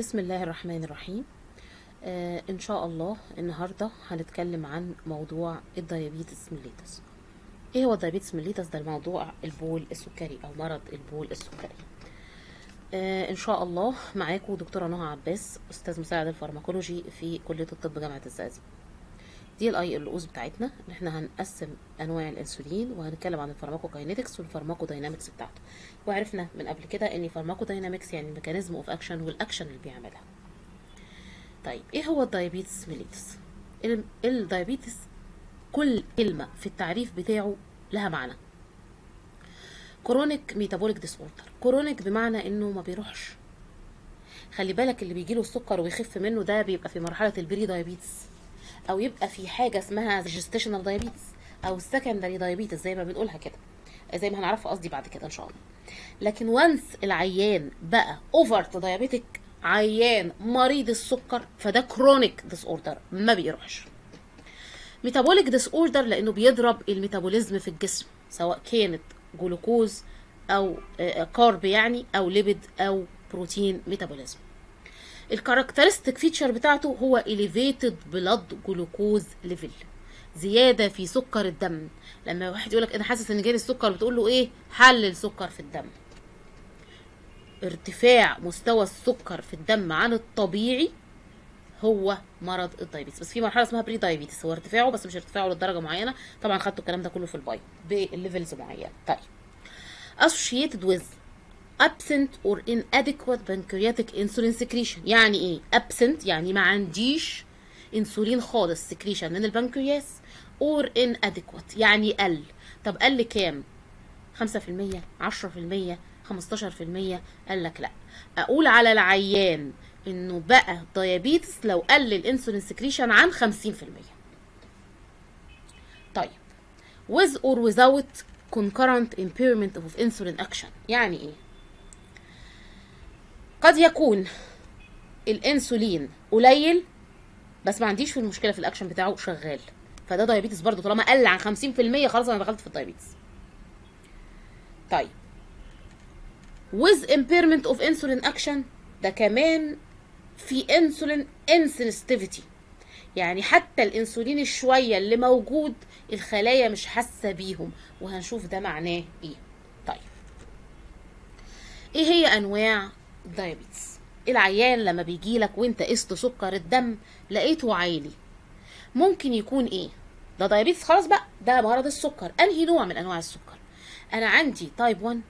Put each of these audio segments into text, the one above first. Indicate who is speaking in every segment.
Speaker 1: بسم الله الرحمن الرحيم. آه إن شاء الله النهارده هنتكلم عن موضوع ال diabetes mellitus إيه هو ال diabetes mellitus ده الموضوع البول السكري أو مرض البول السكري. آه إن شاء الله معاكم دكتورة نهى عباس أستاذ مساعد ال pharmacology في كلية الطب جامعة الزقازيق. دي ال ILO بتاعتنا. إن إحنا هنقسم أنواع الإنسولين وهنتكلم عن ال pharmacokinetics وال pharmacodynamics بتاعته. وعرفنا من قبل كده إن pharmacodynamics يعني ال mechanism of action وال action اللي بيعملها. طيب إيه هو ال diabetes mellitus ال- ال diabetes كل كلمة في التعريف بتاعه لها معنى. chronic metabolic disorder chronic بمعنى إنه ما بيروحش. خلي بالك اللي بيجيله السكر ويخف منه ده بيبقى في مرحلة ال pre-diabetes أو يبقى في حاجة اسمها gestational diabetes أو ال secondary diabetes زي ما بنقولها كده. زي ما هنعرفها قصدي بعد كده إن شاء الله. لكن once العيان بقى overt diabetic عيان مريض السكر فده chronic disorder ما بيروحش. metabolic disorder لأنه بيضرب ال metabolism في الجسم سواء كانت جلوكوز أو آه، carb يعني أو lipid أو بروتين metabolism ال characteristic feature بتاعته هو elevated blood glucose level. زيادة في سكر الدم. لما واحد يقولك أنا حاسس إن جالي السكر بتقول له إيه؟ حلل سكر في الدم. ارتفاع مستوى السكر في الدم عن الطبيعي هو مرض ال diabetes بس في مرحلة اسمها pre-diabetes هو ارتفاعه بس مش ارتفاعه لدرجة معينة. طبعا خدتوا الكلام ده كله في ال bio. بال levels معينة. طيب. associated with absent or inadequate pancreatic insulin secretion يعني إيه absent يعني ما عنديش انسولين خالص secretion من البنكرياس or inadequate يعني قل طب قل كام 5% 10% 15% قال لك لا أقول على العيان انه بقى diabetes لو قل الانسولين secretion عن 50% طيب with or without concurrent impairment of insulin action يعني إيه قد يكون الانسولين قليل بس ما عنديش في المشكلة في الأكشن بتاعه شغال. فده diabetes برضو طالما قل عن 50% خلاص أنا دخلت في ال diabetes طيب. With impairment of insulin action ده كمان في insulin insensitivity. يعني حتى الإنسولين الشوية اللي موجود الخلايا مش حاسة بيهم. وهنشوف ده معناه إيه. طيب. إيه هي أنواع ال diabetes العيان لما بيجي لك وانت قست سكر الدم لقيته عالي. ممكن يكون إيه؟ ده diabetes خلاص بقى ده مرض السكر. انهي نوع من انواع السكر؟ أنا عندي type 1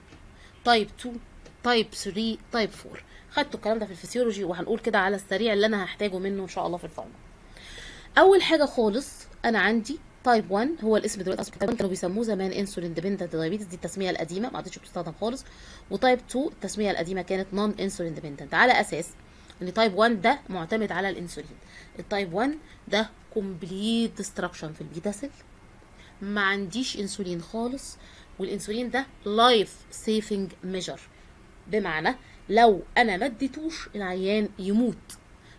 Speaker 1: type 2 type 3 type 4 خدتوا الكلام ده في الفسيولوجي وهنقول كده على السريع اللي أنا هحتاجه منه إن شاء الله في ال pharma أول حاجة خالص أنا عندي type 1 هو الاسم دلوقتي أصلا كانوا بيسموه زمان insulin dependent diabetes دي التسمية القديمة ما عادتش بتستخدم خالص. و type 2 التسمية القديمة كانت non insulin dependent على أساس إن type 1 ده معتمد على الإنسولين. ال type 1 ده complete destruction في ال beta cell ما عنديش إنسولين خالص والإنسولين ده life saving measure بمعنى لو أنا ما اديتوش العيان يموت.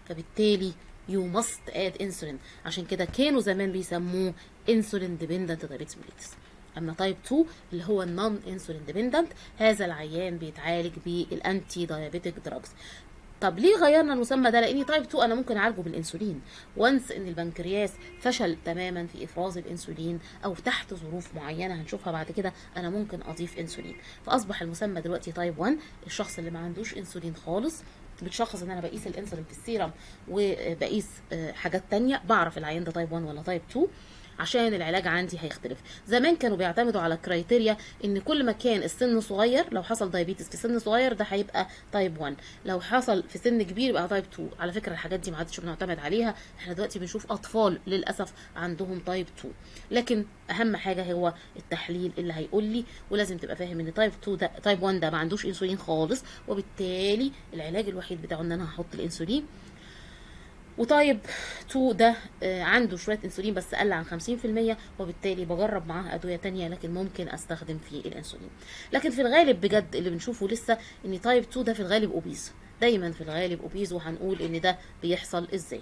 Speaker 1: فبالتالي you must add insulin عشان كده كانوا زمان بيسموه insulin dependent diabetes mellitus أما type 2 اللي هو ال non insulin dependent هذا العيان بيتعالج بال antidiabetic drugs طب ليه غيرنا المسمى ده؟ لأني type 2 أنا ممكن أعالجه بالإنسولين. و once إن البنكرياس فشل تماما في إفراز الإنسولين أو تحت ظروف معينة هنشوفها بعد كده أنا ممكن أضيف إنسولين. فأصبح المسمى دلوقتي type 1 الشخص اللي ما عندوش إنسولين خالص بتشخص إن أنا بقيس الإنسولين في السيرم وبقيس آه، حاجات تانية بعرف العيان ده type 1 ولا type 2 عشان العلاج عندي هيختلف. زمان كانوا بيعتمدوا على criteria إن كل ما كان السن صغير لو حصل diabetes في سن صغير ده هيبقى type 1 لو حصل في سن كبير يبقى type 2 على فكرة الحاجات دي ما عادش بنعتمد عليها. إحنا دلوقتي بنشوف أطفال للأسف عندهم type 2 لكن أهم حاجة هو التحليل اللي هيقول لي ولازم تبقى فاهم إن type 2 ده type 1 ده ما عندوش انسولين خالص وبالتالي العلاج الوحيد بتاعه إن أنا هحط الإنسولين. و type 2 ده آه، عنده شوية إنسولين بس قل عن 50% وبالتالي بجرب معاه أدوية تانية لكن ممكن أستخدم فيه الإنسولين. لكن في الغالب بجد اللي بنشوفه لسه إن type 2 ده في الغالب obese دايما في الغالب obese وهنقول إن ده بيحصل إزاي.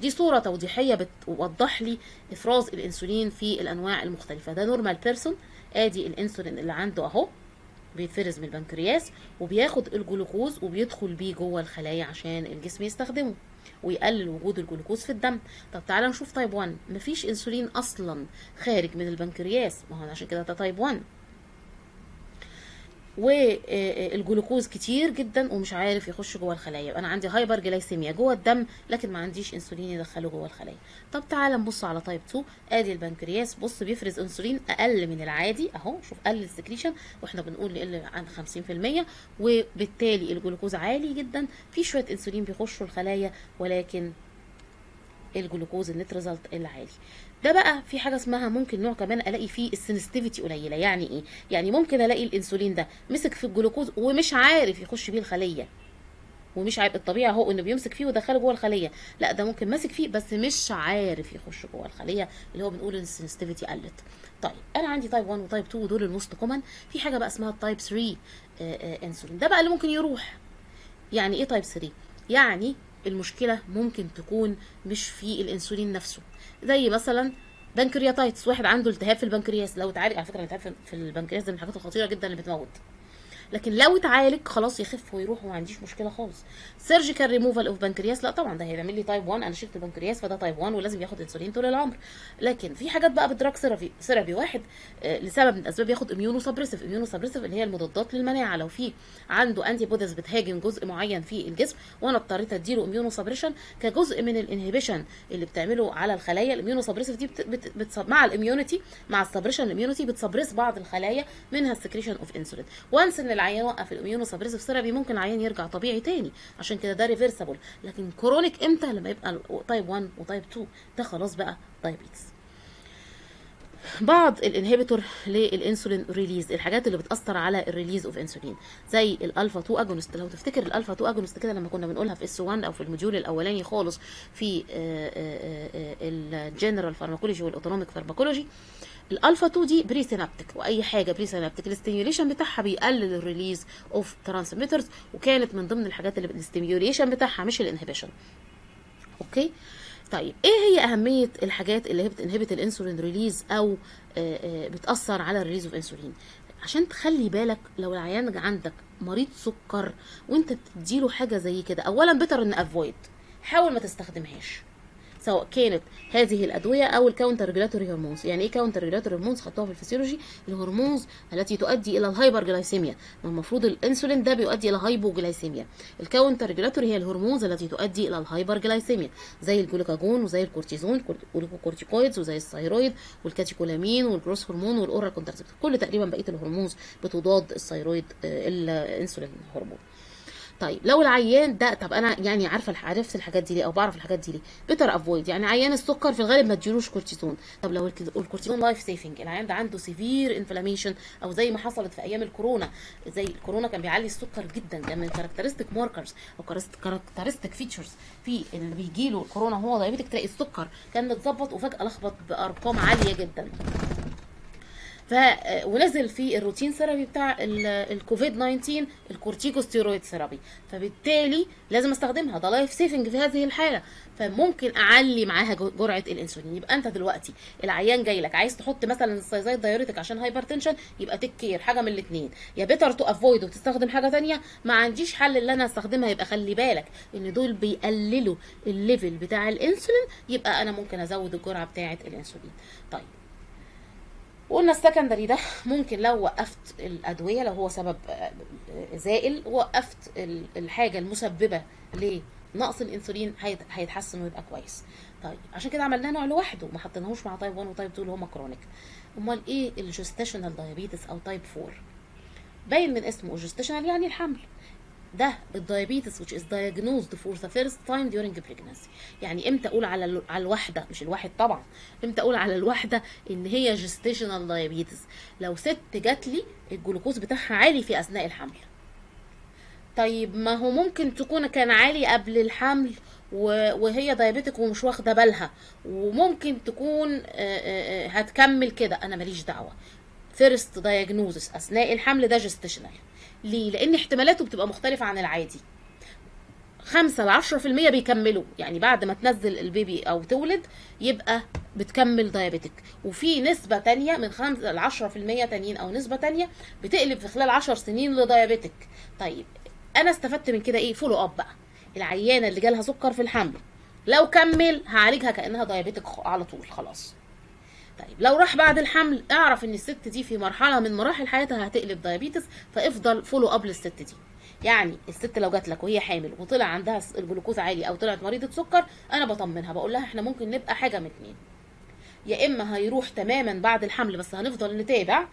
Speaker 1: دي صورة توضيحية بتوضح لي إفراز الإنسولين في الأنواع المختلفة. ده normal person آدي الإنسولين اللي عنده أهو بيتفرز من البنكرياس وبياخد الجلوكوز وبيدخل بيه جوه الخلايا عشان الجسم يستخدمه. ويقلل وجود الجلوكوز في الدم. طب تعالى نشوف type 1 مفيش انسولين أصلا خارج من البنكرياس. ما هو عشان كده ده type 1 والجلوكوز كتير جدا ومش عارف يخش جوه الخلايا. أنا عندي hyperglycemia جوه الدم لكن ما عنديش إنسولين يدخله جوه الخلايا. طب تعالى نبص على type 2 آدي البنكرياس بص بيفرز إنسولين أقل من العادي. أهو شوف قل ال secretion. وإحنا بنقول يقل عن 50% وبالتالي الجلوكوز عالي جدا. في شوية إنسولين بيخشوا الخلايا ولكن الجلوكوز ال net result العالي. ده بقى في حاجة اسمها ممكن نوع كمان ألاقي فيه ال sensitivity قليلة. يعني إيه؟ يعني ممكن ألاقي الإنسولين ده مسك في الجلوكوز ومش عارف يخش بيه الخلية. ومش عارف الطبيعي أهو إنه بيمسك فيه ودخله جوه الخلية. لا ده ممكن ماسك فيه بس مش عارف يخش جوه الخلية اللي هو بنقول ال sensitivity قلت. طيب أنا عندي type 1 و type 2 ودول ال most common في حاجة بقى اسمها ال type 3 انسولين ده بقى اللي ممكن يروح. يعني إيه type 3 يعني المشكلة ممكن تكون مش في الإنسولين نفسه. زي مثلا pancreatitis واحد عنده التهاب في البنكرياس. لو اتعالج على فكرة الالتهاب في البنكرياس ده من الحاجات الخطيرة جدا اللي بتموت. لكن لو اتعالج خلاص يخف ويروح وما عنديش مشكلة خالص. سيرجيكال ريموفال اوف بنكرياس لا طبعا ده هيعمل لي type 1 أنا شلت البنكرياس فده type 1 ولازم ياخد انسولين طول العمر. لكن في حاجات بقى ب drug therapy therapy واحد آه لسبب من الأسباب ياخد immunosuppressive immunosuppressive اللي هي المضادات للمناعة. لو في عنده antibodies بتهاجم جزء معين في الجسم وأنا اضطريت أديله immunosuppression كجزء من ال inhibition اللي بتعمله على الخلايا ال immunosuppressive دي بت بت بت مع الاميونيتي مع السبريشن الاميونيتي بتسبريس بعض الخلايا منها ال secretion of insulin و once ان العيان وقف ال immunosuppressive therapy ممكن العيان يرجع طبيعي تاني. عشان كده ده reversible لكن chronic إمتى؟ لما يبقى type 1 و type 2 ده خلاص بقى diabetes بعض ال inhibitor لل insulin release الحاجات اللي بتأثر على ال release of insulin زي الالفا 2 agonist لو تفتكر الالفا 2 agonist كده لما كنا بنقولها في S 1 أو في ال module الأولاني خالص في ال general pharmacology وال autonomic pharmacology ال alpha 2 دي presynaptic وأي حاجة presynaptic ال stimulation بتاعها بيقلل ال release of transmitters وكانت من ضمن الحاجات اللي ال stimulation بتاعها مش ال inhibition. Okay؟ طيب إيه هي أهمية الحاجات اللي هي بت inhibit ال insulin release أو بتأثر على ال release of insulin عشان تخلي بالك لو العيان عندك مريض سكر وأنت بتديله حاجة زي كده اولا better إن avoid حاول ما تستخدمهاش. سواء كانت هذه الأدوية أو ال counter regulatory hormones يعني إيه counter regulatory hormones خدتوها في الفسيولوجي. ال hormones التي تؤدي إلى ال hyperglycemia المفروض الإنسولين ده بيؤدي إلى hypoglycemia ال counter regulatory هي ال hormones التي تؤدي إلى ال hyperglycemia زي الجلوكاجون وزي الكورتيزون والكورتيكويدز وزي الثايرويد والكاتيكولامين والجروس هرمون والاورال كونترسبتيف كل تقريبا بقية ال hormones بتضاد ال thyroid ال insulin hormone. طيب لو العيان ده طب أنا يعني عارفة عرفت الحاجات دي ليه أو بعرف الحاجات دي ليه؟ better avoid يعني عيان السكر في الغالب ما تديلوش كورتيزون طب لو الكورتيزون life saving العيان ده عنده severe inflammation أو زي ما حصلت في أيام الكورونا زي الكورونا كان بيعلي السكر جدا كان من characteristic markers أو characteristic features في اللي بيجي له الكورونا وهو diabetic تلاقي السكر كان متظبط وفجأة لخبط بأرقام عالية جدا. ف ونزل في ال routine therapy بتاع الكوفيد 19 ال corticosteroid therapy. فبالتالي لازم أستخدمها. ده life saving في هذه الحالة. فممكن أعلي معاها جرعة الإنسولين. يبقى أنت دلوقتي العيان جاي لك عايز تحط مثلا ال thiazide diuretic عشان hypertension يبقى take care حاجة من الاثنين يا better to avoid وتستخدم حاجة ثانية ما عنديش حل اللي أنا أستخدمها. يبقى خلي بالك إن دول بيقللوا ال level بتاع الإنسولين. يبقى أنا ممكن أزود الجرعة بتاعة الإنسولين. طيب. وقلنا ال secondary ده ممكن لو وقفت الأدوية لو هو سبب زائل وقفت الحاجة المسببة لنقص الإنسولين هيتحسن ويبقى كويس. طيب عشان كده عملناه نوع لوحده ما حطيناهوش مع type 1 و type 2 اللي هما chronic أمال إيه ال gestational diabetes أو type 4 باين من اسمه gestational يعني الحمل. ده ال diabetes which is diagnosed for the first time during pregnancy. يعني إمتى أقول على على الواحده مش الواحد طبعا. إمتى أقول على الواحده إن هي gestational diabetes. لو ست جات لي الجلوكوز بتاعها عالي في أثناء الحمل. طيب ما هو ممكن تكون كان عالي قبل الحمل وهي diabetic ومش واخدة بالها. وممكن تكون هتكمل كده. أنا ماليش دعوة. first diagnosis أثناء الحمل ده gestational ليه؟ لأن احتمالاته بتبقى مختلفة عن العادي. خمسة لعشرة في المية بيكملوا. يعني بعد ما تنزل ال baby أو تولد يبقى بتكمل diabetic. وفي نسبة تانية من 5 ل 10% تانيين أو نسبة تانية بتقلب في خلال 10 سنين ل diabetic. طيب أنا استفدت من كده إيه؟ follow up بقى. العيانة اللي جالها سكر في الحمل. لو كمل هعالجها كأنها diabetic على طول خلاص. طيب لو راح بعد الحمل اعرف إن الست دي في مرحلة من مراحل حياتها هتقلب diabetes فافضل follow up للست دي. يعني الست لو جات لك وهي حامل وطلع عندها الجلوكوز عالي أو طلعت مريضة سكر أنا بطمنها بقول لها إحنا ممكن نبقى حاجة من اتنين. يا إما هيروح تماما بعد الحمل بس هنفضل نتابع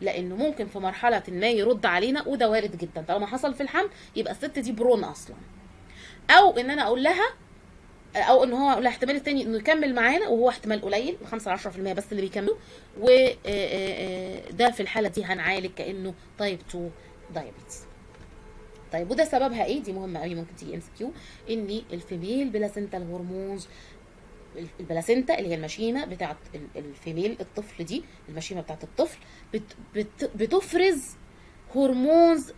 Speaker 1: لأنه ممكن في مرحلة ما يرد علينا وده وارد جدا. طالما حصل في الحمل يبقى الست دي prone أصلا. أو إن أنا أقول لها أو ان هو الاحتمال التاني إنه يكمل معانا وهو احتمال قليل 5 10% بس اللي بيكملوا. وده في الحالة دي هنعالج كأنه type 2 diabetes طيب وده سببها إيه؟ دي مهمة قوي ممكن تيجي MCQ إن ال female placental hormones ال placenta اللي هي المشيمة بتاعت ال- ال female الطفل دي المشيمة بتاعت الطفل بت بت بتفرز hormones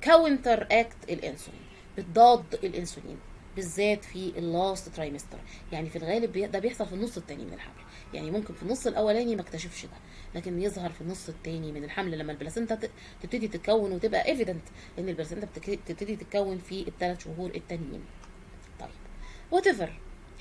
Speaker 1: counteract الإنسولين بتضاد الإنسولين. بالذات في ال last trimester يعني في الغالب ده بيحصل في النص التاني من الحمل. يعني ممكن في النص الأولاني ما اكتشفش ده لكن يظهر في النص التاني من الحمل لما ال placenta تبتدي تتكون وتبقى evident إن ال placenta بتك- تبتدي تتكون في الثلاث شهور التانيين. طيب whatever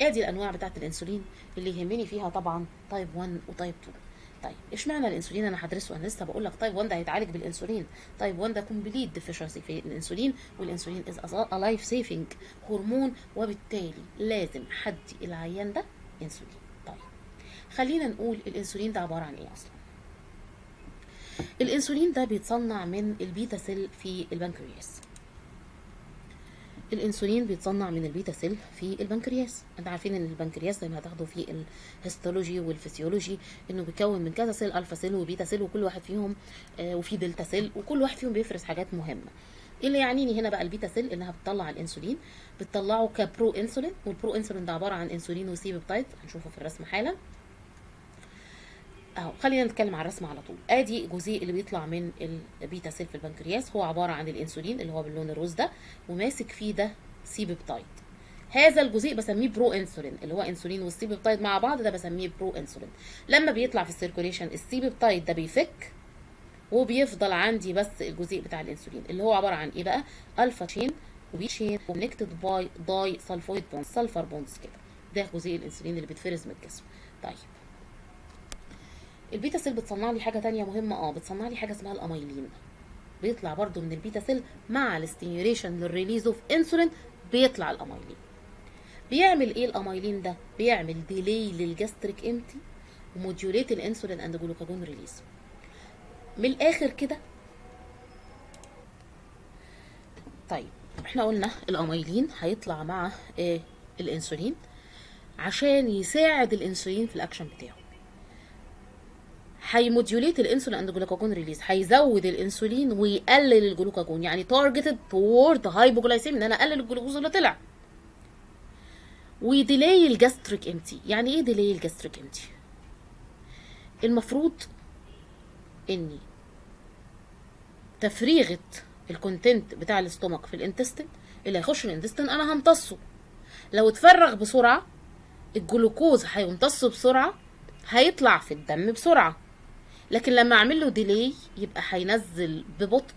Speaker 1: آدي الأنواع بتاعت الإنسولين اللي يهمني فيها طبعا type 1 و type 2 طيب اشمعنى الانسولين أنا هدرسه؟ أنا لسه بقول لك type 1 ده هيتعالج بالانسولين. type 1 ده complete deficiency في الانسولين والانسولين is a life saving hormone وبالتالي لازم أدي العيان ده انسولين. طيب خلينا نقول الانسولين ده عبارة عن إيه أصلا؟ الانسولين ده بيتصنع من ال beta cell في البنكرياس. الإنسولين بيتصنع من ال beta cell في البنكرياس. انت عارفين إن البنكرياس زي ما هتاخدوا في ال histology وال physiology إنه بيكون من كذا cell alpha cell و beta cell وكل واحد فيهم آه وفي delta cell وكل واحد فيهم بيفرز حاجات مهمة. اللي يعنيني هنا بقى ال beta cell؟ إنها بتطلع الإنسولين بتطلعه ك proinsulin وال proinsulin ده عبارة عن إنسولين و C peptide هنشوفه في الرسم حالا. أهو خلينا نتكلم على الرسم على طول. آدي جزيء اللي بيطلع من ال beta cell في البنكرياس هو عبارة عن الإنسولين اللي هو باللون الروز ده وماسك فيه ده C peptide هذا الجزيء بسميه proinsulin اللي هو إنسولين وال C peptide مع بعض ده بسميه proinsulin لما بيطلع في ال circulation ال C peptide ده بيفك وبيفضل عندي بس الجزيء بتاع الإنسولين اللي هو عبارة عن إيه بقى؟ alpha chain و B chain connected by disulfide bonds sulfur bonds كده. ده جزيء الإنسولين اللي بيتفرز من الجسم. طيب. ال beta cell بتصنع لي حاجة تانية مهمة آه بتصنع لي حاجة اسمها الأميلين. بيطلع برضو من ال beta cell مع ال stimulation لل release of insulin بيطلع الأميلين. بيعمل إيه الأميلين ده؟ بيعمل delay لل gastric empty و modulate ال insulin and glucagon release. من الآخر كده طيب إحنا قلنا الأميلين هيطلع مع آه الإنسولين عشان يساعد الإنسولين في الأكشن بتاعه. هي modulate ال insulin and glucagon release هيزود الانسولين ويقلل الجلوكاجون يعني targeted toward hypoglycemia إن أنا أقلل الجلوكوز اللي طلع. و delay ال gastric empty يعني إيه delay ال gastric empty المفروض إني تفريغة ال content بتاع ال stomach في ال intestine اللي هيخش ال intestine أنا همتصه. لو اتفرغ بسرعة الجلوكوز هيمتص بسرعة هيطلع في الدم بسرعة. لكن لما اعمل له delay يبقى هينزل ببطء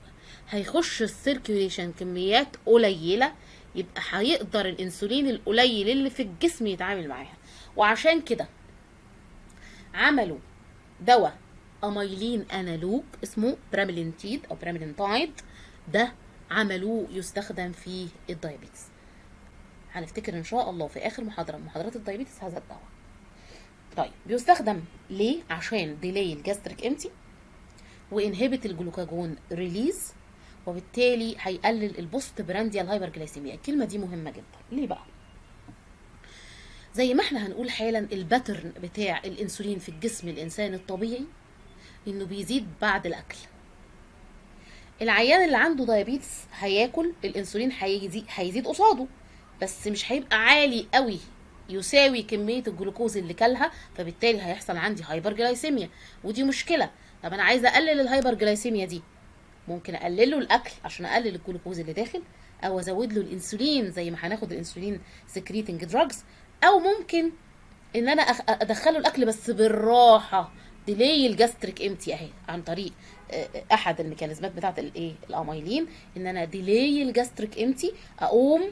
Speaker 1: هيخش ال circulation كميات قليلة يبقى هيقدر الإنسولين القليل اللي في الجسم يتعامل معاها. وعشان كده عملوا دواء amylin analogue اسمه pramlintide أو pramlintide ده عملوه يستخدم في ال diabetes هنفتكر إن شاء الله في آخر محاضرة من محاضرات ال diabetes هذا الدواء. طيب بيستخدم ليه؟ عشان delay ال gastric emptying و inhibit ال glucagon release وبالتالي هيقلل ال postprandial hyperglycemia الكلمة دي مهمة جدا. ليه بقى؟ زي ما إحنا هنقول حالا ال pattern بتاع الإنسولين في الجسم الإنسان الطبيعي إنه بيزيد بعد الأكل. العيان اللي عنده diabetes هياكل الإنسولين هيزيد قصاده بس مش هيبقى عالي قوي يساوي كمية الجلوكوز اللي كلها فبالتالي هيحصل عندي hyperglycemia ودي مشكلة. طب أنا عايزة أقلل ال hyperglycemia دي. ممكن اقلل له الأكل عشان أقلل الجلوكوز اللي داخل أو أزود له الإنسولين زي ما هناخد ال insulin secreting drugs أو ممكن إن أنا أدخله الأكل بس بالراحة. delay ال gastric emptying أهي عن طريق آه، أحد الميكانيزمات بتاعت الايه الأميلين. إن أنا delay ال gastric emptying أقوم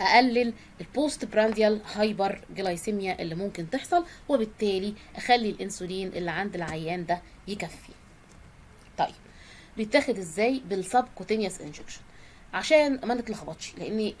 Speaker 1: أقلل ال postprandial hyperglycemia اللي ممكن تحصل وبالتالي أخلي الإنسولين اللي عند العيان ده يكفي. طيب بيتاخد إزاي بال subcutaneous injection عشان ما نتلخبطش. لأني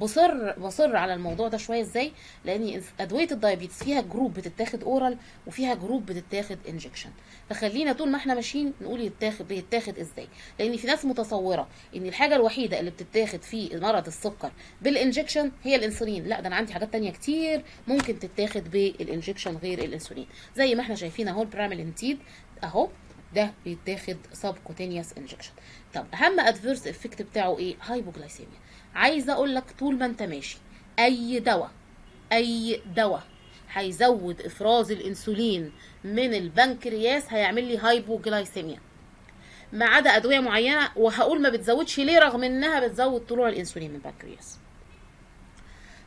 Speaker 1: بصر بصر على الموضوع ده شوية إزاي؟ لأن أدوية ال diabetes فيها group بتتاخد oral وفيها group بتتاخد injection فخلينا طول ما إحنا ماشيين نقول يتاخد بيتاخد إزاي؟ لأن في ناس متصورة إن الحاجة الوحيدة اللي بتتاخد في مرض السكر بال injection هي الإنسولين. لا ده أنا عندي حاجات تانية كتير ممكن تتاخد بال injection غير الإنسولين. زي ما إحنا شايفين أهو ال pramlintide أهو. ده بيتاخد subcutaneous injection طب أهم adverse effect بتاعه إيه؟ hypoglycemia عايزه أقول لك طول ما أنت ماشي أي دواء أي دواء هيزود إفراز الإنسولين من البنكرياس هيعمل لي hypoglycemia ما عدا أدوية معينة وهقول ما بتزودش ليه رغم إنها بتزود طلوع الإنسولين من البنكرياس.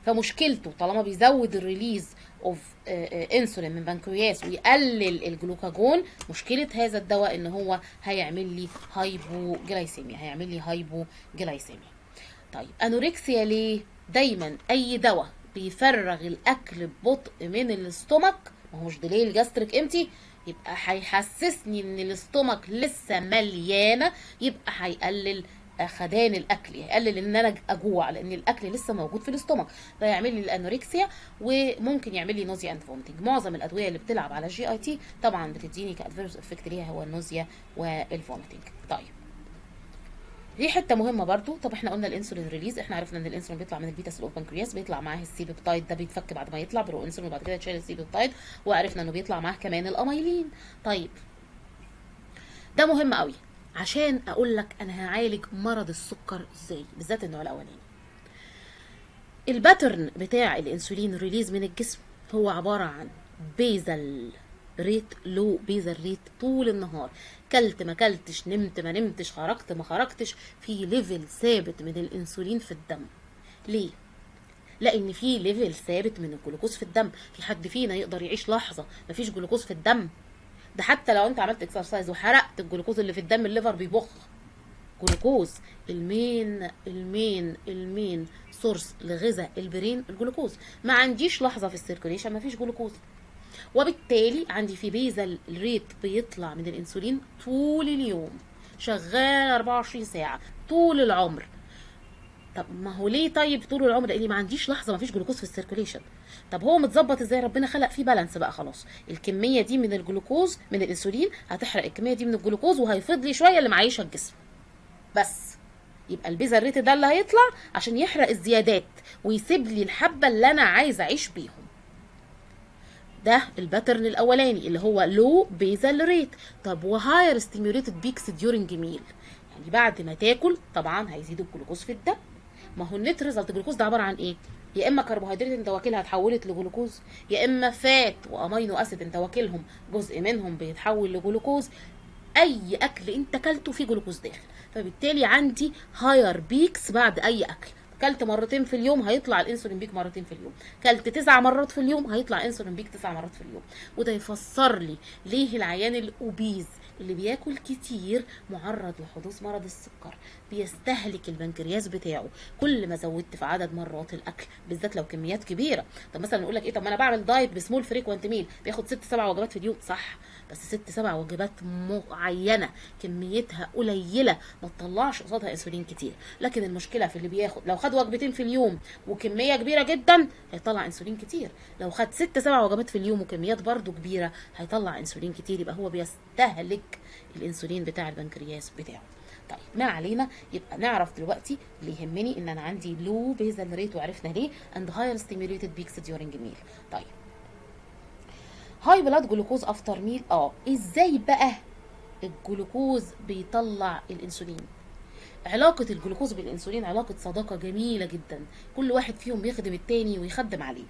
Speaker 1: فمشكلته طالما بيزود ال release of insulin من بنكرياس ويقلل الجلوكاجون. مشكلة هذا الدواء إن هو هيعمل لي hypoglycemia هيعمل لي hypoglycemia. طيب anorexia ليه؟ دايما أي دواء بيفرغ الأكل ببطء من ال stomach ما هوش delay ال gastric emptying يبقى هيحسسني إن ال stomach لسه مليانة يبقى هيقلل خدان الأكل. يقلل إن أنا أجوع لأن الأكل لسه موجود في ال stomach. فيعمل لي ال anorexia وممكن يعمل لي nausea and vomiting معظم الأدوية اللي بتلعب على ال GIT طبعا بتديني ك adverse effect ليها هو ال nausea وال vomiting طيب. دي حتة مهمة برضو. طب إحنا قلنا ال insulin release إحنا عرفنا إن الإنسولين بيطلع من ال beta cell of pancreas بيطلع معاه ال C-peptide ده بيتفك بعد ما يطلع proinsulin وبعد كده يتشال ال C-peptide وعرفنا إنه بيطلع معاه كمان الأميلين. طيب. ده مهم قوي عشان أقول لك أنا هعالج مرض السكر إزاي بالذات النوع الأولاني. ال pattern بتاع ال insulin release من الجسم هو عبارة عن basal rate low basal rate طول النهار. كلت ما كلتش نمت ما نمتش خرجت ما خرجتش في level ثابت من الإنسولين في الدم. ليه؟ لأن في level ثابت من الجلوكوز في الدم. في حد فينا يقدر يعيش لحظة مفيش جلوكوز في الدم. ده حتى لو انت عملت exercise وحرقت الجلوكوز اللي في الدم ال liver بيبخ. جلوكوز ال main ال main ال main source لغذاء ال brain الجلوكوز. ما عنديش لحظة في ال circulation ما فيش جلوكوز. وبالتالي عندي في basal rate بيطلع من الانسولين طول اليوم. شغال 24 ساعة. طول العمر. طب ما هو ليه طيب طول العمر؟ لأني ما عنديش لحظة ما فيش جلوكوز في ال circulation طب هو متظبط إزاي؟ ربنا خلق فيه balance بقى خلاص. الكمية دي من الجلوكوز من الانسولين هتحرق الكمية دي من الجلوكوز وهيفضل لي شوية اللي معيشه الجسم. بس يبقى ال basal rate ده اللي هيطلع عشان يحرق الزيادات ويسيب لي الحبة اللي أنا عايز أعيش بيهم. ده ال pattern الأولاني اللي هو low basal rate طب و higher stimulated peaks during meal يعني بعد ما تاكل طبعا هيزيد الجلوكوز في الدم. ما هو ال net result الجلوكوز ده عبارة عن إيه؟ يا إما كربوهيدرات أنت واكلها اتحولت لجلوكوز يا إما fat و amino acid أنت واكلهم جزء منهم بيتحول لجلوكوز. أي أكل أنت أكلته فيه جلوكوز داخل. فبالتالي عندي higher peaks بعد أي أكل. كلت مرتين في اليوم هيطلع الانسولين peak مرتين في اليوم. كلت تسع مرات في اليوم هيطلع انسولين peak تسع مرات في اليوم. وده يفسر لي ليه العيان ال obese اللي بياكل كتير معرض لحدوث مرض السكر بيستهلك البنكرياس بتاعه. كل ما زودت في عدد مرات الأكل بالذات لو كميات كبيرة. طب مثلا نقول لك إيه طب ما أنا بعمل diet ب small frequent meal بياخد ست سبع وجبات في اليوم. صح. بس ست سبع وجبات معينة كميتها قليلة ما تطلعش قصادها انسولين كتير. لكن المشكلة في اللي بياخد لو خد وجبتين في اليوم وكمية كبيرة جدا هيطلع انسولين كتير. لو خد ست سبع وجبات في اليوم وكميات برضو كبيرة هيطلع انسولين كتير. يبقى هو بيستهلك الانسولين بتاع البنكرياس بتاعه. طيب ما علينا؟ يبقى نعرف دلوقتي اللي يهمني إن أنا عندي لو basal rate وعرفنا ليه and higher stimulated peaks during meal طيب high blood glucose after meal؟ آه. إزاي بقى الجلوكوز بيطلع الإنسولين؟ علاقة الجلوكوز بالإنسولين علاقة صداقة جميلة جدا. كل واحد فيهم بيخدم التاني ويخدم عليه.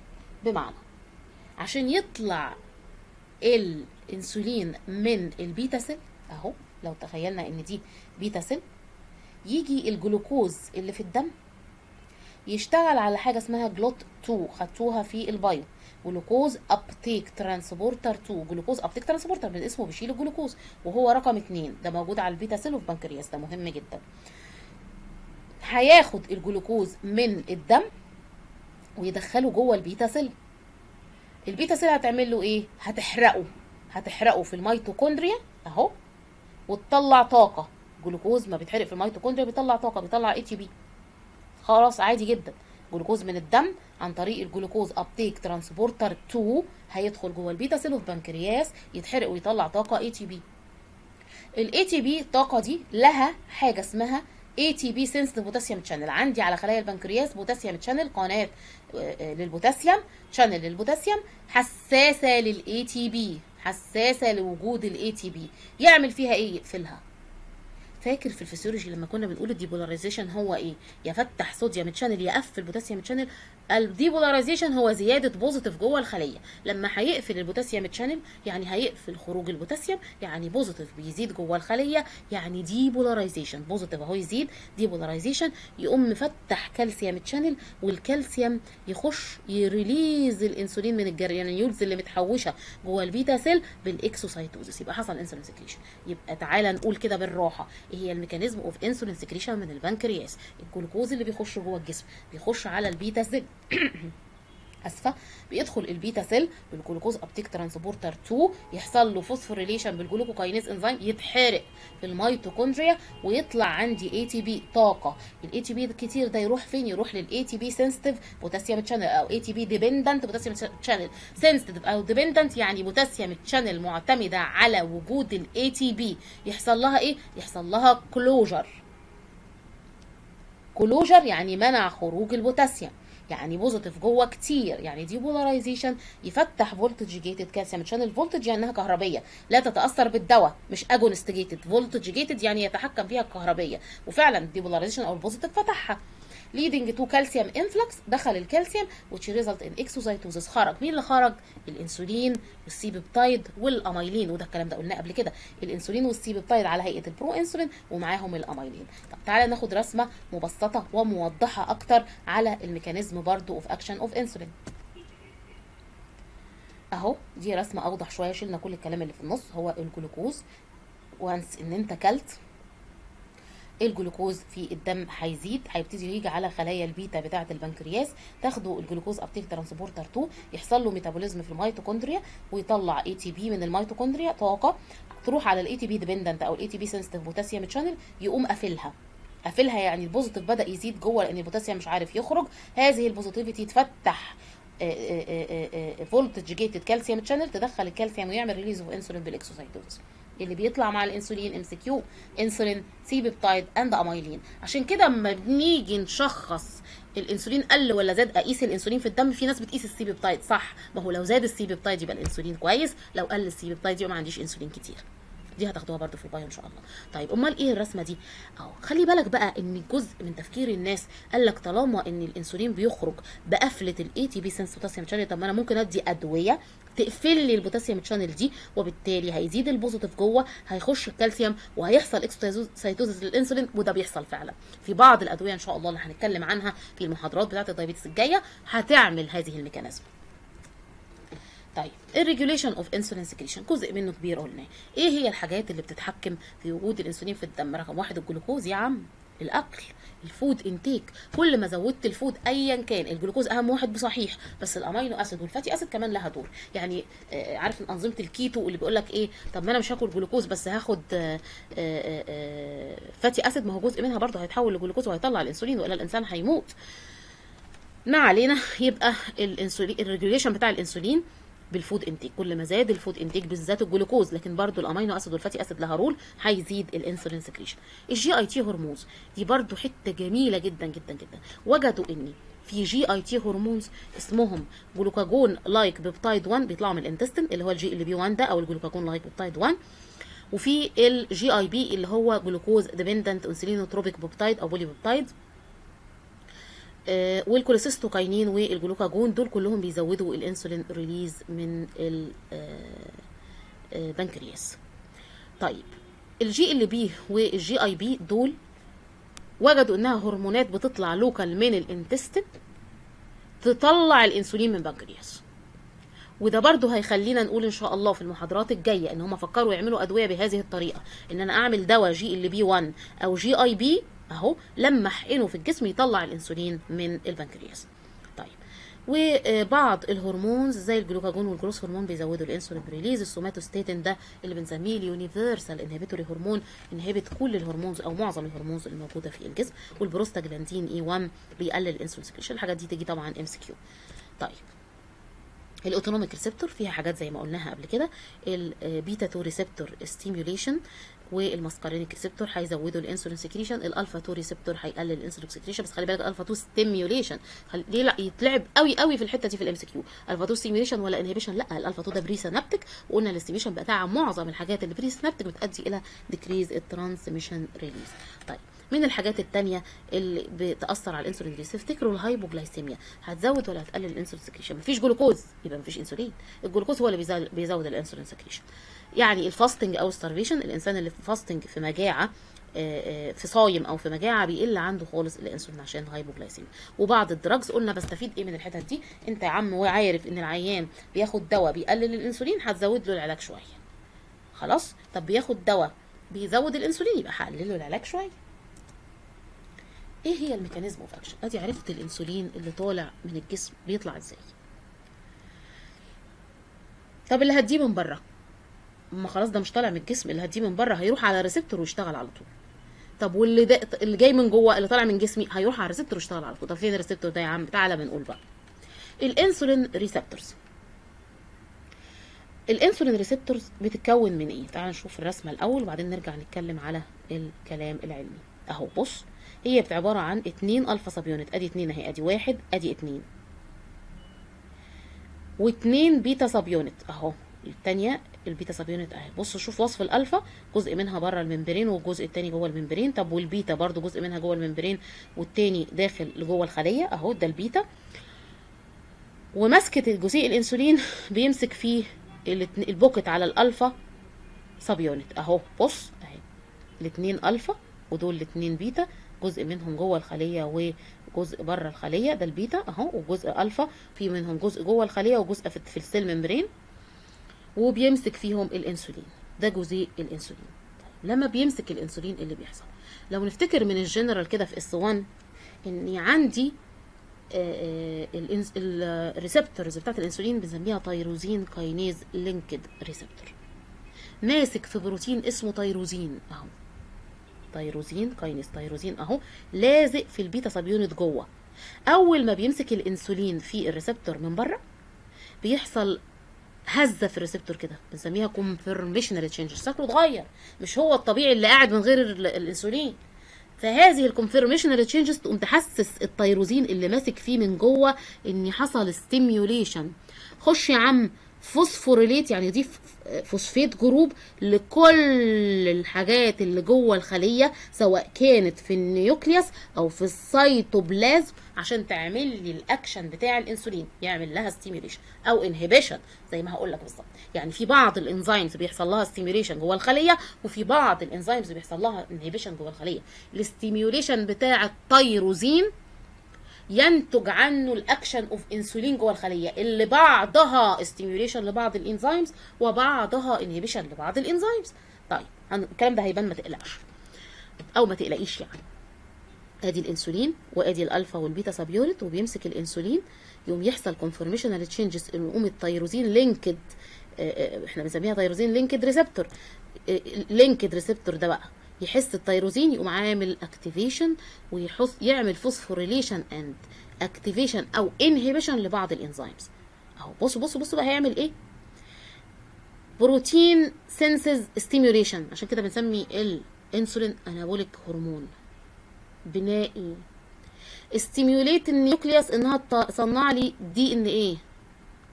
Speaker 1: بمعنى عشان يطلع الإنسولين من ال beta cell أهو لو تخيلنا إن دي beta cell يجي الجلوكوز اللي في الدم يشتغل على حاجة اسمها GLUT 2 خدتوها في البايو جلوكوز أبتيك ترانسبورتر 2 جلوكوز أبتيك ترانسبورتر من اسمه بيشيل الجلوكوز وهو رقم 2 ده موجود على ال beta cell of pancreas ده مهم جدا. هياخد الجلوكوز من الدم ويدخله جوه ال beta cell. ال beta cell هتعمل له إيه؟ هتحرقه. هتحرقه في الميتوكوندريا أهو وتطلع طاقة. جلوكوز ما بيتحرق في الميتوكوندريا بيطلع طاقة بيطلع ATP خلاص عادي جدا. جلوكوز من الدم عن طريق ال glucose uptake transporter 2 هيدخل جوه ال beta cell of pancreas يتحرق ويطلع طاقة ATP ال ATP الطاقه دي لها حاجة اسمها ATP sensitive potassium channel عندي على خلايا البنكرياس potassium channel قناة للبوتاسيوم channel للبوتاسيوم حساسة لل ATP حساسة لوجود ال ATP يعمل فيها إيه؟ يقفلها. فاكر في الفسيولوجي لما كنا بنقول ال depolarization هو إيه؟ يفتح sodium channel يقفل potassium channel ال depolarization هو زيادة positive جوه الخلية. لما هيقفل ال potassium channel يعني هيقفل خروج البوتاسيوم يعني positive بيزيد جوه الخلية يعني depolarization positive اهو يزيد depolarization يقوم مفتح calcium channel والكالسيوم يخش ي release الانسولين من ال granules اللي متحوشة جوه ال beta cell بال exocytosis يبقى حصل insulin secretion يبقى تعالى نقول كده بالراحة إيه هي ال mechanism of insulin secretion من البنكرياس؟ الجلوكوز اللي بيخش جوه الجسم بيخش على ال beta cell. اسفة. بيدخل ال beta cell بال glucose uptake transporter 2 يحصل له phosphorylation بال glucokinase إنزيم يتحرق في الميتوكوندريا ويطلع عندي ATP طاقة. ال ATP الكتير ده يروح فين؟ يروح لل ATP sensitive potassium channel أو ATP dependent potassium channel sensitive أو dependent يعني potassium channel معتمدة على وجود ال ATP. يحصل لها إيه؟ يحصل لها closure closure يعني منع خروج البوتاسيوم يعني positive جوه كتير. يعني depolarization يفتح voltage gated calcium channel voltage يعني إنها كهربية لا تتأثر بالدواء مش agonist gated voltage gated يعني يتحكم فيها الكهربيه وفعلا ال depolarization أو ال positive فتحها. Leading to calcium influx دخل الكالسيوم which result in exocytosis خرج. مين اللي خرج؟ الإنسولين وال C-peptide والأميلين. وده الكلام ده قلناه قبل كده. الإنسولين وال C-peptide على هيئة ال proinsulin ومعاهم الأميلين. طب تعالى ناخد رسمة مبسطة وموضحة أكتر على ال mechanism برضو of action of insulin أهو دي رسمة أوضح شوية شلنا كل الكلام اللي في النص. هو الجلوكوز. once إن أنت كلت الجلوكوز في الدم هيزيد هيبتدي يجي على خلايا البيتا بتاعة البنكرياس. تاخده ال glucose uptake transporter 2 يحصل له metabolism في الميتوكوندريا ويطلع ATP من الميتوكوندريا طاقة. تروح على ال ATP dependent أو ال ATP sensitive potassium channel يقوم قافلها. قافلها يعني ال positive بدأ يزيد جوه لأن البوتاسيوم مش عارف يخرج. هذه ال positivity تفتح voltage gated calcium channel تدخل الكالسيوم ويعمل release of insulin بال exocytosis اللي بيطلع مع الانسولين MCQ insulin C-peptide and amylin عشان كده اما بنيجي نشخص الانسولين قل ولا زاد اقيس الانسولين في الدم في ناس بتقيس ال C-peptide. صح. ما هو لو زاد ال C-peptide يبقى الانسولين كويس لو قل ال C-peptide يبقى ما عنديش انسولين كتير. دي هتاخدوها برضو في ال bio إن شاء الله. طيب أمال إيه الرسمة دي؟ أهو خلي بالك بقى إن جزء من تفكير الناس قال لك طالما إن الإنسولين بيخرج بقفلة ال ATP sensitive potassium channel طب ما أنا ممكن أدي أدوية تقفل لي ال potassium channel دي وبالتالي هيزيد ال positive جوه هيخش الكالسيوم وهيحصل exocytosis للإنسولين وده بيحصل فعلا. في بعض الأدوية إن شاء الله اللي هنتكلم عنها في المحاضرات بتاعة ال diabetes الجاية هتعمل هذه ال mechanism. طيب ال regulation of insulin secretion جزء منه كبير قلنا. إيه هي الحاجات اللي بتتحكم في وجود الإنسولين في الدم؟ رقم واحد الجلوكوز يا عم الأكل ال food intake كل ما زودت ال food ايا كان الجلوكوز أهم واحد بصحيح بس ال amino acid وال fatty acid كمان لها دور. يعني آه عارف أنظمة الكيتو اللي بيقول لك إيه طب ما أنا مش هاكل جلوكوز بس هاخد آه آه fatty acid ما هو جزء منها برضه هيتحول لجلوكوز وهيطلع الإنسولين وإلا الإنسان هيموت. ما علينا يبقى الانسولين ال regulation بتاع الإنسولين بال food intake كل ما زاد ال food intake بالذات الجلوكوز لكن برضو ال amino acid وال fatty acid لها role هيزيد ال insulin secretion ال GIT hormones دي برضو حتة جميلة جدا جدا جدا. وجدوا إن في GIT hormones اسمهم glucagon like peptide 1 بيطلعوا من ال intestine اللي هو ال GLP 1 ده أو ال glucagon like peptide 1 وفي ال GIP اللي هو glucose dependent insulinotropic peptide أو polypeptide وال cholecystokinin والجلوكاجون دول كلهم بيزودوا الانسولين release من البنكرياس طيب ال GLP وال GIP دول وجدوا إنها هرمونات بتطلع local من ال intestine تطلع الانسولين من البنكرياس وده برضو هيخلينا نقول إن شاء الله في المحاضرات الجاية إن هم فكروا يعملوا أدوية بهذه الطريقة إن أنا أعمل دواء GLP 1 أو GIP أهو لما احقنه في الجسم يطلع الإنسولين من البنكرياس. طيب. وبعض ال hormones زي الجلوكاجون وال growth hormone بيزودوا الإنسولين release. السوماتوستاتين ده اللي بنسميه ال universal inhibitory hormone inhibit كل ال hormones أو معظم ال hormones الموجوده في الجسم. وال prostaglandin E 1 بيقلل الإنسولين secretion. الحاجات دي تيجي طبعا MCQ طيب. ال autonomic receptor فيها حاجات زي ما قلناها قبل كده. البيتا 2 receptor stimulation. وال muscarinic receptor هيزودوا الانسولين secretion ال alpha 2 receptor هيقلل الانسولين secretion بس خلي بالك الألفا 2 stimulation. ليه لا؟ يتلعب قوي قوي في الحتة دي في ال MCQ alpha 2 stimulation ولا inhibition لا الألفا 2 ده presynaptic وقلنا ال stimulation بتاع معظم الحاجات اللي presynaptic بتؤدي إلى decrease ال transmission release طيب من الحاجات التانية اللي بتأثر على الانسولين release افتكروا ال hypoglycemia هتزود ولا هتقلل الانسولين secretion؟ مفيش جلوكوز يبقى مفيش انسولين. الجلوكوز هو اللي بيزود الانسولين secretion. يعني ال fasting أو ال starvation الإنسان اللي في fasting في مجاعة في صايم أو في مجاعة بيقل عنده خالص الانسولين عشان ال hypoglycemia وبعض ال drugs قلنا بستفيد إيه من الحتت دي؟ أنت يا عم وعارف إن العيان بياخد دواء بيقلل الانسولين هتزود له العلاج شوية. خلاص؟ طب بياخد دواء بيزود الانسولين يبقى هقلل له العلاج شوية. إيه هي ال mechanism of action أدي عرفت الانسولين اللي طالع من الجسم بيطلع إزاي. طب اللي هديه من بره. ما خلاص ده مش طالع من الجسم اللي هديه من بره هيروح على receptor ويشتغل على طول. طب واللي ده اللي جاي من جوه اللي طالع من جسمي هيروح على ال receptor ويشتغل على طول. طب فين ال receptor ده يا عم؟ تعالى بنقول بقى. ال insulin receptors. ال insulin receptors بتتكون من إيه؟ تعال نشوف الرسمة الأول وبعدين نرجع نتكلم على الكلام العلمي. أهو بص هي عبارة عن اتنين alpha subunit. أدي اتنين أهي أدي واحد أدي اتنين. واتنين beta subunit. أهو التانية ال beta subunit أهي. بصوا شوف وصف الألفا جزء منها بره ال membrane والجزء التاني جوه ال membrane. طب والبيتا برضو جزء منها جوه ال membrane والتاني داخل لجوه الخلية أهو ده البيتا. ومسكة الجزيء الإنسولين بيمسك فيه ال pocket على ال alpha subunit أهو. بص أهي. الاتنين ألفا ودول الاتنين بيتا جزء منهم جوه الخلية وجزء بره الخلية ده البيتا أهو وجزء ألفا في منهم جزء جوه الخلية وجزء في ال cell membrane. وبيمسك فيهم الانسولين. ده جزيء الانسولين. لما بيمسك الانسولين اللي بيحصل. لو نفتكر من الجنرال كده في إس 1 إني عندي ال receptors بتاعت الإنسولين بنسميها tyrosine kinase linked receptor. ماسك في بروتين اسمه تيروزين أهو. tyrosine kinase tyrosine أهو لازق في ال beta subunit جوه. أول ما بيمسك الإنسولين في ال receptor من بره بيحصل هزة في ال receptor كده بنسميها conformational changes شكله اتغير مش هو الطبيعي اللي قاعد من غير الانسولين. فهذه ال conformational changes تقوم تحسس التيروزين اللي ماسك فيه من جوه إن حصل stimulation خش يا عم phosphorylate يعني يضيف phosphate group لكل الحاجات اللي جوه الخلية سواء كانت في ال nucleus أو في السيتوبلازم عشان تعمل لي الاكشن بتاع الانسولين يعمل لها stimulation أو inhibition زي ما هقول لك بالظبط. يعني في بعض ال enzymes بيحصل لها stimulation جوه الخلية وفي بعض ال enzymes بيحصل لها inhibition جوه الخلية. ال stimulation بتاع التيروزين ينتج عنه ال action of insulin جوه الخلية اللي بعضها stimulation لبعض ال enzymes وبعضها inhibition لبعض ال enzymes. طيب الكلام ده هيبان ما تقلقش أو ما تقلقيش يعني. آدي الإنسولين وآدي ال alpha وال beta subunit وبيمسك الإنسولين يقوم يحصل conformational changes ان يقوم ال tyrosine linked إحنا بنسميها tyrosine linked receptor linked receptor ده بقى يحس التيروزين يقوم عامل activation ويحس يعمل phosphorylation and activation أو inhibition لبعض ال enzymes. أهو بصوا بصوا بصوا بقى هيعمل إيه؟ protein synthesis stimulation عشان كده بنسمي الانسولين anabolic hormone بنائي. stimulate ال nucleus انها تصنع لي DNA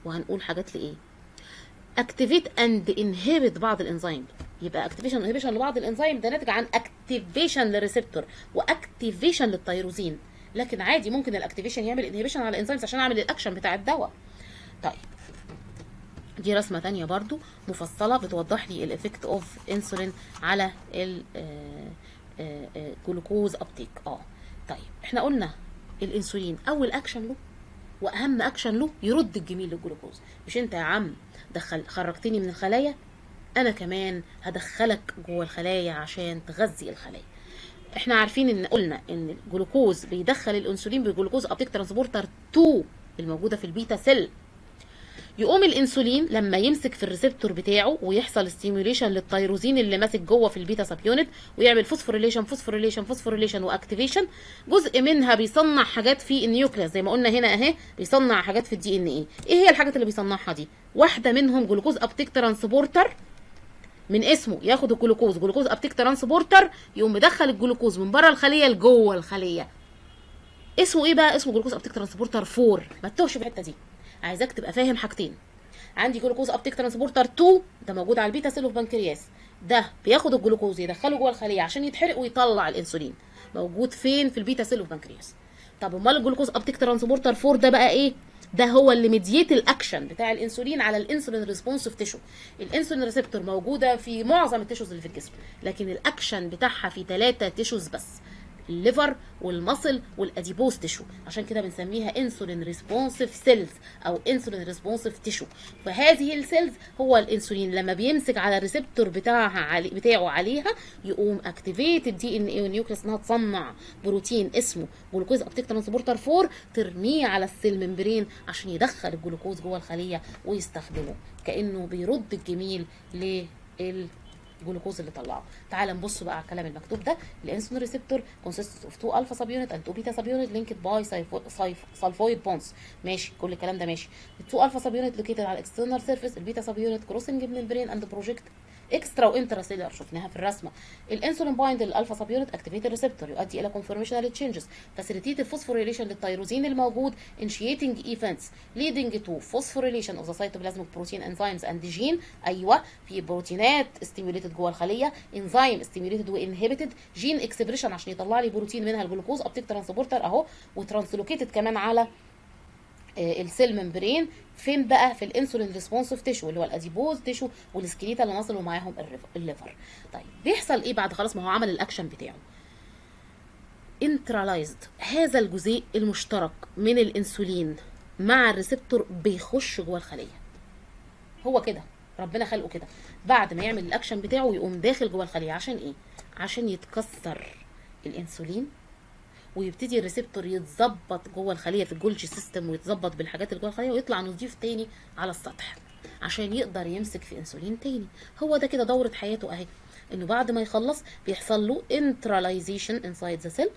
Speaker 1: وهنقول حاجات لإيه؟ activate and inhibit بعض الإنزيم. يبقى activation inhibition لبعض الإنزيم ده ناتج عن activation لل receptor و activation لل tyrosine. لكن عادي ممكن ال activation يعمل inhibition على ال enzymes عشان أعمل الاكشن بتاع الدواء. طيب. دي رسمة تانية برضو مفصلة بتوضح لي ال effect of insulin على ال glucose uptake. آه طيب إحنا قلنا الإنسولين أول اكشن له وأهم اكشن له يرد الجميل للجلوكوز. مش أنت يا عم دخل خرجتني من الخلايا؟ أنا كمان هدخلك جوه الخلايا عشان تغذي الخلايا. إحنا عارفين إن قلنا إن الجلوكوز بيدخل الإنسولين بال glucose uptake transporter 2 الموجودة في ال beta cell. يقوم الإنسولين لما يمسك في ال receptor بتاعه ويحصل stimulation لل tyrosine اللي ماسك جوه في ال beta subunit ويعمل phosphorylation phosphorylation phosphorylation و activation جزء منها بيصنع حاجات في ال nucleus زي ما قلنا هنا أهي بيصنع حاجات في ال DNA إيه هي الحاجات اللي بيصنعها دي؟ واحدة منهم glucose uptake transporter. من اسمه ياخد الجلوكوز glucose uptake transporter يقوم مدخل الجلوكوز من بره الخلية لجوه الخلية. اسمه إيه بقى؟ اسمه glucose uptake transporter 4 ما تتوهش في الحتة دي. عايزاك تبقى فاهم حاجتين. عندي glucose uptake transporter 2 ده موجود على ال beta cell of pancreas. ده بياخد الجلوكوز يدخله جوه الخلية عشان يتحرق ويطلع الانسولين. موجود فين؟ في ال beta cell of pancreas. طب امال ال glucose uptake transporter 4 ده بقى إيه؟ ده هو اللي mediate ال action بتاع الانسولين على ال insulin responsive tissue. ال insulin receptor موجودة في معظم ال tissues اللي في الجسم لكن الاكشن بتاعها في ثلاثة tissues بس. ال liver وال muscle وال adipose tissue. عشان كده بنسميها insulin responsive cells أو insulin responsive tissue. فهذه ال cells هو الانسولين لما بيمسك على ال receptor بتاعها علي بتاعه عليها يقوم activate ال DNA وال nucleus إنها تصنع بروتين اسمه glucose uptake transporter 4 ترميه على ال cell membrane عشان يدخل الجلوكوز جوه الخلية ويستخدمه. كأنه بيرد الجميل لل الجلوكوز اللي طلعه تعال نبص بقى على الكلام المكتوب ده ال insulin receptor consists of 2 alpha subunit and 2 beta subunit linked by disulfide bonds ماشي كل الكلام ده ماشي ال 2 alpha subunit located على ال external surface ال beta subunit crossing membrane and project extra و intracellular شفناها في الرسمة. الانسولين bind لل alpha subunit activate ال receptor يؤدي إلى conformational changes facilitate ال phosphorylation لل tyrosine الموجود. initiating events leading to phosphorylation of the cytoplasmic protein enzymes and gene أيوه. في بروتينات stimulated جوه الخلية. انزيم stimulated و inhibited gene expression عشان يطلع لي بروتين منها ال glucose. uptake transporter أهو. و translocated كمان على ال cell membrane. فين بقى؟ في ال insulin responsive tissue اللي هو ال adipose tissue وال skeletal muscle و معاهم ال liver. طيب بيحصل إيه بعد خلاص؟ ما هو عمل الأكشن بتاعه. internalized هذا الجزيء المشترك من الإنسولين مع ال receptor بيخش جوه الخلية. هو كده ربنا خلقه كده. بعد ما يعمل الأكشن بتاعه يقوم داخل جوه الخلية. عشان إيه؟ عشان يتكسر الإنسولين ويبتدي ال receptor يتظبط جوه الخلية في ال Golgi system ويتظبط بالحاجات اللي جوه الخلية ويطلع نضيف تاني على السطح عشان يقدر يمسك في إنسولين تاني. هو ده كده دورة حياته أهي إنه بعد ما يخلص بيحصل له internalization inside the cell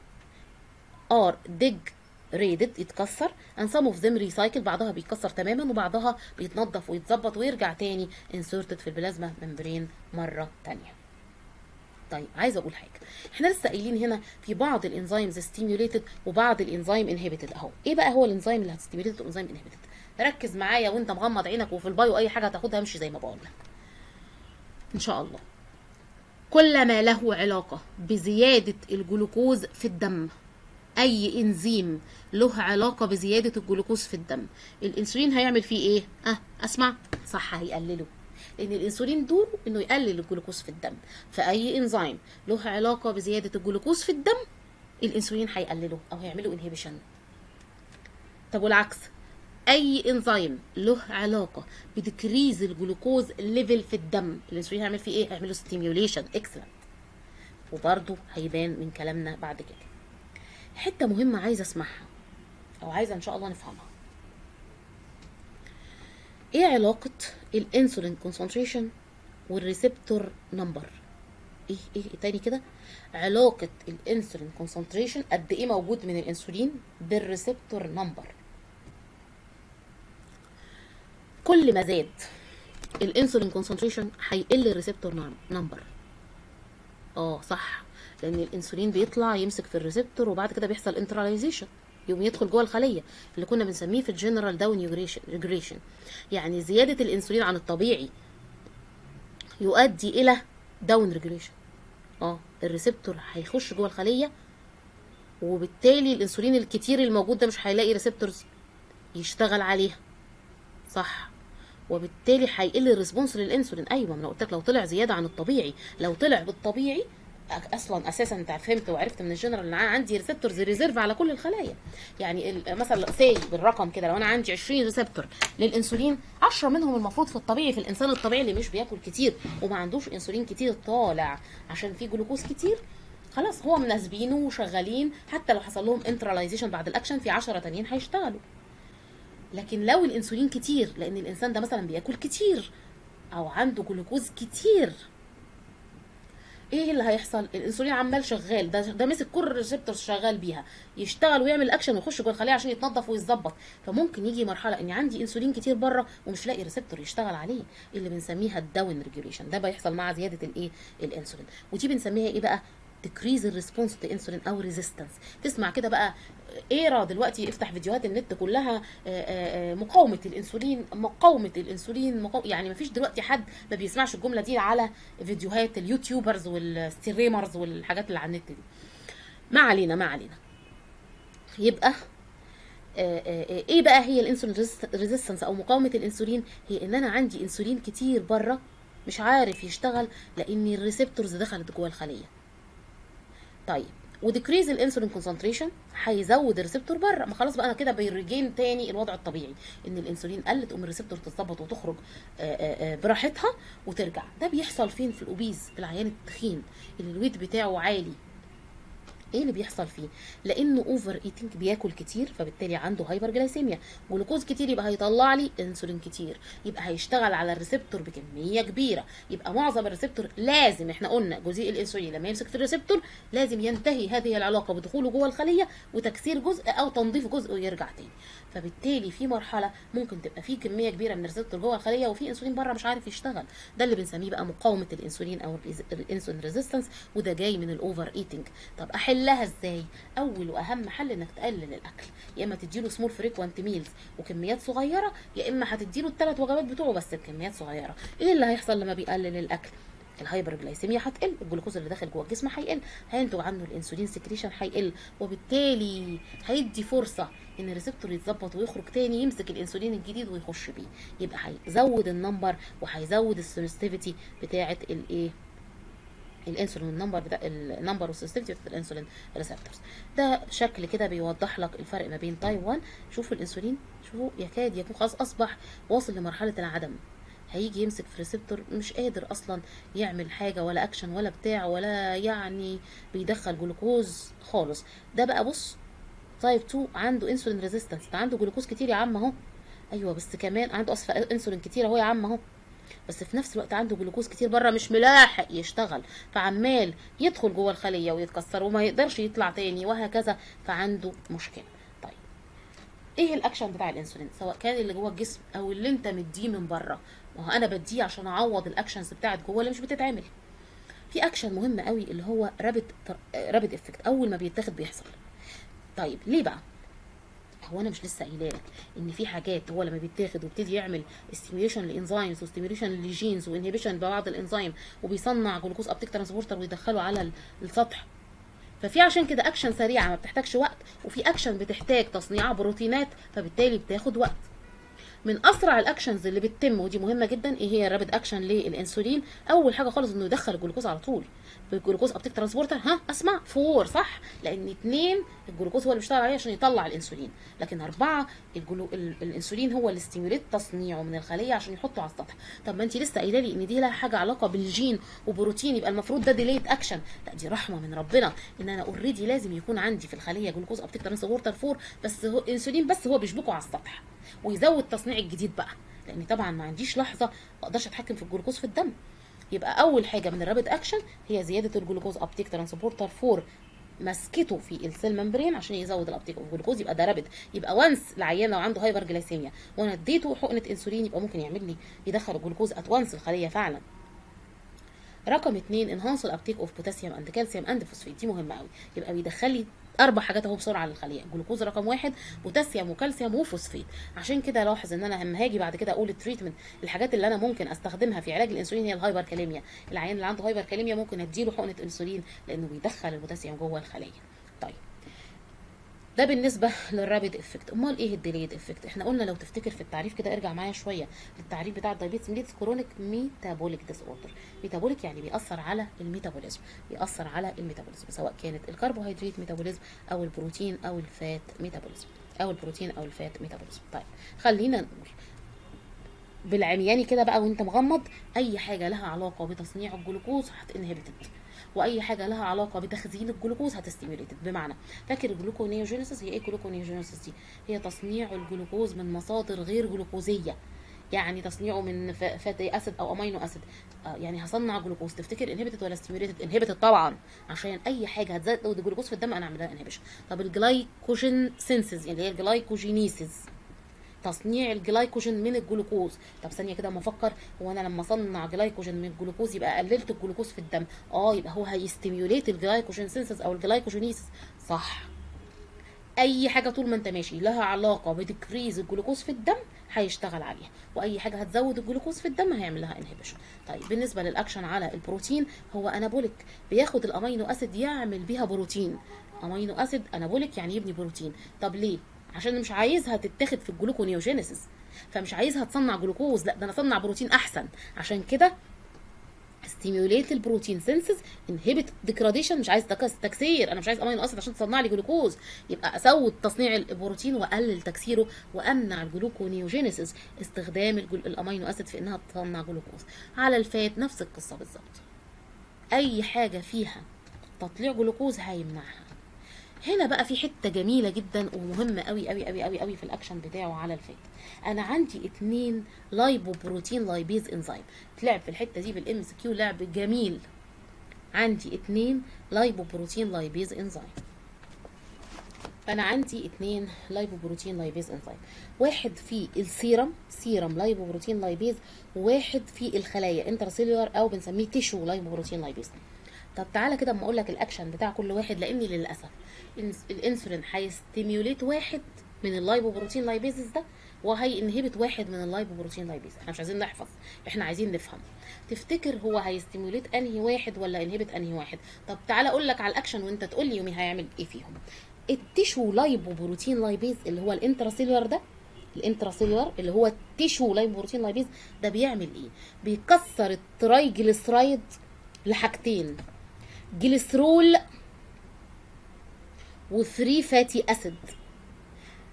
Speaker 1: are degraded يتكسر and some of them recycle بعضها بيتكسر تماما وبعضها بيتنضف ويتظبط ويرجع تاني inserted في ال plasma membrane مرة تانية. طيب عايزة أقول حاجة. إحنا لسه قايلين هنا في بعض الإنزيمز stimulated وبعض الإنزيم inhibited أهو إيه بقى هو الإنزيم اللي هت stimulated والانزيم inhibited ركز معايا وأنت مغمض عينك وفي ال bio أي حاجة هتاخدها امشي زي ما بقول لك. إن شاء الله. كل ما له علاقة بزيادة الجلوكوز في الدم أي إنزيم له علاقة بزيادة الجلوكوز في الدم الإنسولين هيعمل فيه إيه؟ أه أسمع. صح هيقلله. لأن الإنسولين دوره إنه يقلل الجلوكوز في الدم. فأي إنزيم له علاقة بزيادة الجلوكوز في الدم الإنسولين هيقلله أو هيعمله inhibition طب والعكس أي إنزيم له علاقة ب decrease ال glucose level في الدم الإنسولين هيعمل فيه إيه؟ هيعمله stimulation excellent وبرده هيبان من كلامنا بعد كده. حتة مهمة عايزة أسمعها أو عايزة إن شاء الله نفهمها. إيه علاقة ال insulin concentration وال receptor number إيه إيه تاني كده؟ علاقة ال insulin concentration قد إيه موجود من الإنسولين بال receptor number كل ما زاد ال insulin concentration هيقل ال receptor number آه صح لأن الإنسولين بيطلع يمسك في ال receptor وبعد كده بيحصل internalization يقوم يدخل جوه الخلية اللي كنا بنسميه في ال general down regulation يعني زيادة الإنسولين عن الطبيعي يؤدي إلى down regulation آه ال receptor هيخش جوه الخلية وبالتالي الإنسولين الكتير الموجود ده مش هيلاقي receptors يشتغل عليها. صح. وبالتالي هيقل ال response للإنسولين. أيوه ما أنا قلت لك لو طلع زيادة عن الطبيعي لو طلع بالطبيعي أصلا أساسا أنت فهمت وعرفت من الجنرال إن عندي receptors reserve على كل الخلايا. يعني مثلا سي بالرقم كده لو أنا عندي 20 receptor للإنسولين 10 منهم المفروض في الطبيعي في الإنسان الطبيعي اللي مش بياكل كتير وما عندوش إنسولين كتير طالع عشان في جلوكوز كتير خلاص هو مناسبينه وشغالين حتى لو حصل لهم internalization بعد الأكشن في 10 تانيين هيشتغلوا. لكن لو الإنسولين كتير لأن الإنسان ده مثلا بياكل كتير أو عنده جلوكوز كتير إيه اللي هيحصل؟ الإنسولين عمال شغال ده ده مسك كل ال receptors شغال بيها يشتغل ويعمل اكشن ويخش جوه الخليه عشان يتنظف ويتظبط. فممكن يجي مرحلة اني عندي إنسولين كتير بره ومش لاقي receptor يشتغل عليه اللي بنسميها ال down regulation ده بيحصل مع زيادة الايه الإنسولين. ودي بنسميها إيه بقى؟ decrease ال response to insulin أو resistance تسمع كده بقى إيرا دلوقتي افتح فيديوهات النت كلها آه، آه، آه، مقاومة الإنسولين مقاومة الإنسولين مقاو... يعني ما فيش دلوقتي حد ما بيسمعش الجملة دي على فيديوهات ال YouTubers وال streamers والحاجات اللي على النت دي. ما علينا ما علينا. يبقى إيه بقى هي الإنسولين resistance أو مقاومة الإنسولين؟ هي إن أنا عندي إنسولين كتير بره مش عارف يشتغل لأن ال receptors دخلت جوه الخلية. طيب و decrease الانسولين concentration هيزود ال receptor بره. ما خلاص بقى كده بيرجع تاني الوضع الطبيعي إن الانسولين قل تقوم ال receptor تتظبط وتخرج آه، آه، آه، براحتها وترجع. ده بيحصل فين في ال obese في العيان التخين اللي ال weight بتاعه عالي إيه اللي بيحصل فيه؟ لأنه over eating بياكل كتير فبالتالي عنده hyperglycemia جلوكوز كتير يبقى هيطلع لي انسولين كتير يبقى هيشتغل على ال receptor بكمية كبيرة. يبقى معظم ال receptor لازم إحنا قلنا جزيء الانسولين لما يمسك في ال receptor لازم ينتهي هذه العلاقة بدخوله جوه الخلية وتكسير جزء أو تنظيف جزء ويرجع تاني. فبالتالي في مرحلة ممكن تبقى في كمية كبيرة من ال receptor جوه الخلية وفي انسولين بره مش عارف يشتغل. ده اللي بنسميه بقى مقاومة الانسولين أو الإنسولين resistance وده جاي من ال over eating طب أحلها إزاي؟ أول وأهم حل إنك تقلل الأكل. يا إما تديله small frequent meals وكميات صغيرة يا إما هتديله الثلاث وجبات بتوعه بس بكميات صغيرة. إيه اللي هيحصل لما بيقلل الأكل؟ ال hyperglycemia هتقل الجلوكوز اللي داخل جوه الجسم هيقل هينتج عنه الإنسولين secretion هيقل وبالتالي هيدي فرصة إن ال receptor يتظبط ويخرج تاني يمسك الإنسولين الجديد ويخش بيه. يبقى هيزود ال number وهيزود ال sensitivity بتاعة الايه الانسولين ال number بتاع ال number وال sensitivity بتاعت الانسولين receptors ده شكل كده بيوضح لك الفرق ما بين type 1 شوفوا الانسولين شوفوا يكاد يكون خلاص أصبح واصل لمرحلة العدم. هيجي يمسك في receptor مش قادر أصلا يعمل حاجة ولا اكشن ولا بتاع ولا يعني بيدخل جلوكوز خالص. ده بقى بص type 2 عنده انسولين resistance ده عنده جلوكوز كتير يا عم أهو. أيوه بس كمان عنده اصفى انسولين كتير أهو يا عم أهو. بس في نفس الوقت عنده جلوكوز كتير بره مش ملاحق يشتغل. فعمال يدخل جوه الخلية ويتكسر وما يقدرش يطلع تاني وهكذا فعنده مشكلة. طيب إيه الأكشن بتاع الإنسولين؟ سواء كان اللي جوه الجسم أو اللي أنت مديه من بره ما هو أنا بديه عشان أعوض ال actions بتاعت جوه اللي مش بتتعمل. في أكشن مهم قوي اللي هو rapid rapid effect أول ما بيتاخد بيحصل. طيب ليه بقى؟ هو أنا مش لسه قايله لك إن في حاجات هو لما بيتاخد ويبتدي يعمل ستيميوليشن لإنزيمز وستيميوليشن لجينز وانهبيشن لبعض الإنزيم وبيصنع glucose uptake transporter ويدخله على السطح. ففي عشان كده اكشن سريعة ما بتحتاجش وقت وفي اكشن بتحتاج تصنيع بروتينات فبالتالي بتاخد وقت. من أسرع ال actions اللي بتتم ودي مهمة جدا إيه هي ال rapid action للإنسولين؟ أول حاجة خالص إنه يدخل الجلوكوز على طول. ال glucose uptake transporter ها أسمع four صح؟ لأن اتنين الجلوكوز هو اللي بيشتغل عليه عشان يطلع الانسولين لكن أربعة الجلو... ال... الانسولين هو اللي stimulate تصنيعه من الخلية عشان يحطه على السطح. طب ما انت لسه قايلة لي إن دي لها حاجة علاقة بالجين وبروتين يبقى المفروض ده delayed action لا دي رحمة من ربنا إن أنا already لازم يكون عندي في الخلية glucose uptake transporter four بس هو انسولين بس هو بيشبكه على السطح ويزود تصنيع الجديد بقى. لأن طبعا ما عنديش لحظة ما أقدرش أتحكم في الجلوكوز في الدم. يبقى أول حاجة من ال rapid action هي زيادة ال glucose uptake transporter 4 مسكته في ال cell membrane عشان يزود ال uptake of glucose يبقى ده rapid يبقى once العيان لو عنده hyperglycemia وأنا اديته حقنة انسولين يبقى ممكن يعمل لي يدخل الجلوكوز at once الخلية فعلا. رقم اتنين enhance ال uptake of potassium and calcium and phosphate دي مهمة قوي يبقى بيدخل لي أربع حاجات أهو بسرعة للخلية. جلوكوز رقم واحد بوتاسيوم وكالسيوم وفوسفيت. عشان كده لاحظ إن أنا لما هاجي بعد كده أقول ال treatment الحاجات اللي أنا ممكن أستخدمها في علاج الإنسولين هي ال hyperkalemia العيان اللي عنده hyperkalemia ممكن اديله حقنة إنسولين لأنه بيدخل البوتاسيوم جوه الخلية. ده بالنسبة لل rapid effect أمال إيه ال delayed effect إحنا قلنا لو تفتكر في التعريف كده ارجع معايا شوية للتعريف بتاع ال diabetes mellitus chronic metabolic disorder metabolic يعني بيأثر على ال metabolism بيأثر على ال metabolism سواء كانت الكربوهيدرات metabolism أو البروتين أو ال fat metabolism أو البروتين أو ال fat metabolism. طيب خلينا نقول بالعمياني كده بقى وأنت مغمض أي حاجة لها علاقة بتصنيع الجلوكوز هت inhibited وأي حاجة لها علاقة بتخزين الجلوكوز هت stimulated بمعنى. فاكر ال gluconeogenesis هي إيه ال gluconeogenesis دي؟ هي تصنيع الجلوكوز من مصادر غير جلوكوزية. يعني تصنيعه من fatty acid أو amino acid. آه يعني هصنع جلوكوز. تفتكر inhibited ولا stimulated inhibited طبعا. عشان أي حاجة هتزود الجلوكوز في الدم أنا اعمل لها inhibition طب ال glycogen synthesis يعني هي ال glycogenesis. تصنيع الجلايكوجين من الجلوكوز. طب ثانية كده أما أفكر هو أنا لما أصنع جلايكوجين من الجلوكوز يبقى قللت الجلوكوز في الدم؟ آه يبقى هو هي stimulate ال glycogen synthesis أو ال glycogenesis. صح. أي حاجة طول ما أنت ماشي لها علاقة ب decrease الجلوكوز في الدم هيشتغل عليها وأي حاجة هتزود الجلوكوز في الدم هيعمل لها inhibition طيب بالنسبة للاكشن على البروتين هو anabolic بياخد ال amino acid يعمل بيها بروتين. amino acid anabolic يعني يبني بروتين. طب ليه؟ عشان مش عايزها تتاخد في ال gluconeogenesis. فمش عايزها تصنع جلوكوز لا ده أنا أصنع بروتين أحسن. عشان كده stimulate ال protein synthesis inhibit degradation مش عايز تكسير. أنا مش عايز amino acid عشان تصنع لي جلوكوز. يبقى أزود تصنيع البروتين وأقلل تكسيره وأمنع ال gluconeogenesis. استخدام ال amino acid في إنها تصنع جلوكوز. على ال fat نفس القصة بالظبط. أي حاجة فيها تطليع جلوكوز هيمنعها. هنا بقى في حتة جميلة جدا ومهمة قوي قوي قوي قوي قوي في الأكشن بتاعه على ال fat أنا عندي اتنين lipoprotein lipase enzyme تلعب في الحتة دي بال MCQ لعب جميل. عندي اتنين lipoprotein lipase enzyme أنا عندي اتنين lipoprotein lipase enzyme واحد في ال serum serum lipoprotein lipase وواحد في الخلايا intracellular أو بنسميه tissue lipoprotein lipase طب تعالى كده أما أقول لك الأكشن بتاع كل واحد لأني للأسف الإنسولين هي stimulate واحد من ال lipoprotein lipases ده وهي inhibit واحد من ال lipoprotein lipase إحنا مش عايزين نحفظ إحنا عايزين نفهم. تفتكر هو هي stimulate أنهي واحد ولا inhibit أنهي واحد؟ طب تعالى أقول لك على الأكشن وأنت تقول لي يومي هيعمل إيه فيهم. ال tissue lipoprotein lipase اللي هو ال intracellular ده ال intracellular اللي هو ال tissue lipoprotein lipase ده بيعمل إيه؟ بيكسر ال triglyceride لحاجتين. glycerol و free fatty acid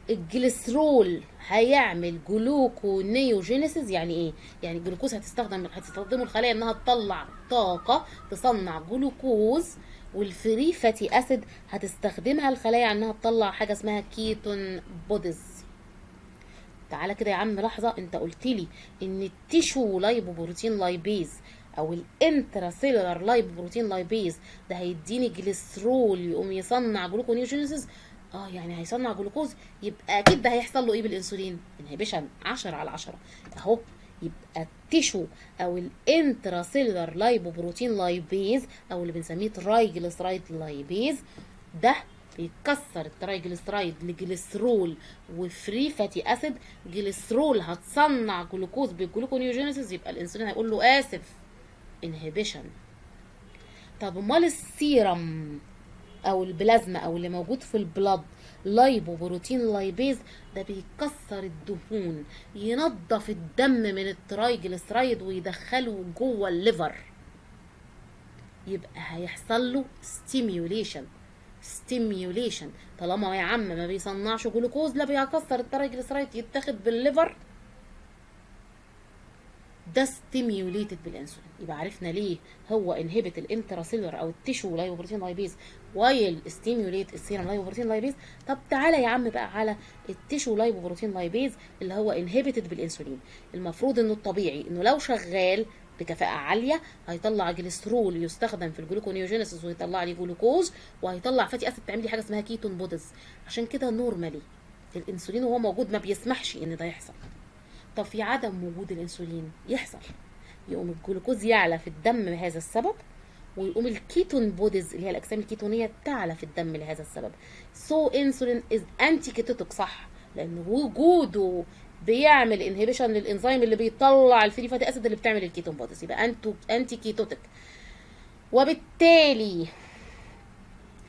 Speaker 1: ال glycerol هيعمل gluconeogenesis يعني إيه؟ يعني الجلوكوز هتستخدم هتستخدمه الخلايا إنها تطلع طاقة تصنع جلوكوز وال free fatty acid هتستخدمها الخلايا إنها تطلع حاجة اسمها ketone bodies. تعالى كده يا عم لحظة أنت قلت لي إن ال tissue lipoprotein lipase أو ال intracellular lipoprotein lipase. ده هيديني جليسرول يقوم يصنع gluconeogenesis آه يعني هيصنع جلوكوز. يبقى أكيد ده هيحصل له إيه بالإنسولين؟ inhibition 10 على 10 أهو يبقى ال tissue أو ال intracellular lipoprotein lipase أو اللي بنسميه triglyceride lipase ده بيكسر ال triglyceride ل glycerol و free fatty acid. glycerol هتصنع جلوكوز بال gluconeogenesis يبقى الإنسولين هيقول له آسف. inhibition طب أمال السيرم أو البلازما أو اللي موجود في ال blood lipoprotein lipase ده بيكسر الدهون ينظف الدم من ال triglyceride ويدخله جوه ال liver. يبقى هيحصل له stimulation stimulation طالما يا عم ما بيصنعش جلوكوز لا بيكسر ال triglyceride يتاخد بال liver. ده stimulated بالإنسولين. يبقى عرفنا ليه هو inhibit ال intracellular أو ال tissue lipoprotein lipase. while stimulate ال serum lipoprotein lipase. طب تعالى يا عم بقى على ال tissue lipoprotein lipase اللي هو inhibited بالإنسولين. المفروض إنه الطبيعي إنه لو شغال بكفاءة عالية هيطلع جليسترول يستخدم في ال gluconeogenesis ويطلع لي جلوكوز وهيطلع fatty acid تعمل لي حاجة اسمها ketone bodies عشان كده normally الإنسولين وهو موجود ما بيسمحش إن ده يحصل. طب في عدم وجود الإنسولين. يحصل. يقوم الجلوكوز يعلى في الدم بهذا السبب ويقوم ال ketone bodies اللي هي الأجسام الكيتونية تعلى في الدم لهذا السبب. so insulin is anti-ketotic صح؟ لأن وجوده بيعمل inhibition للإنزيم اللي بيطلع ال free fatty acid اللي بتعمل ال ketone bodies. يبقى anti anti-ketotic وبالتالي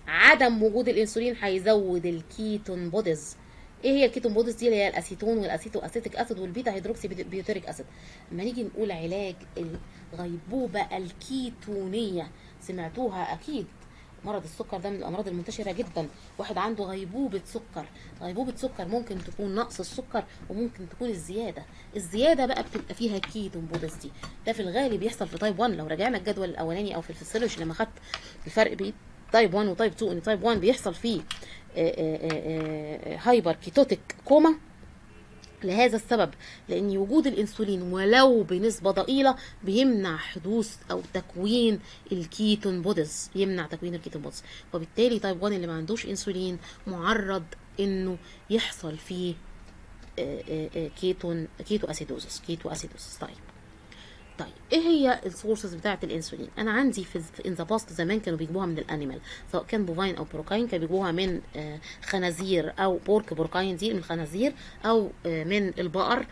Speaker 1: عدم وجود الإنسولين هيزود ال ketone bodies. إيه هي ال ketone bodies دي اللي هي ال acetone وال acetoacetic acid وال beta hydroxybutyric acid؟ اما نيجي نقول علاج الغيبوبة الكيتونية سمعتوها أكيد. مرض السكر ده من الأمراض المنتشرة جدا. واحد عنده غيبوبة سكر. غيبوبة سكر ممكن تكون نقص السكر وممكن تكون الزيادة. الزيادة بقى بتبقى فيها ketone bodies دي. ده في الغالب بيحصل في type 1 لو رجعنا الجدول الأولاني أو في الفسيولوجي لما خدت الفرق بين type 1 و type 2 إن type 1 بيحصل فيه hyperketotic coma لهذا السبب لأن وجود الإنسولين ولو بنسبة ضئيلة بيمنع حدوث أو تكوين ال ketone bodies يمنع تكوين ال ketone bodies. وبالتالي type 1 اللي ما عندوش إنسولين معرض إنه يحصل فيه ketone ketoacidosis ketoacidosis طيب. طيب إيه هي ال sources بتاعة الإنسولين؟ أنا عندي في in the past زمان كانوا بيجيبوها من ال animal سواء كان bovine أو porcine كانوا بيجيبوها من خنازير أو pork porcine دي من الخنازير أو من البقر.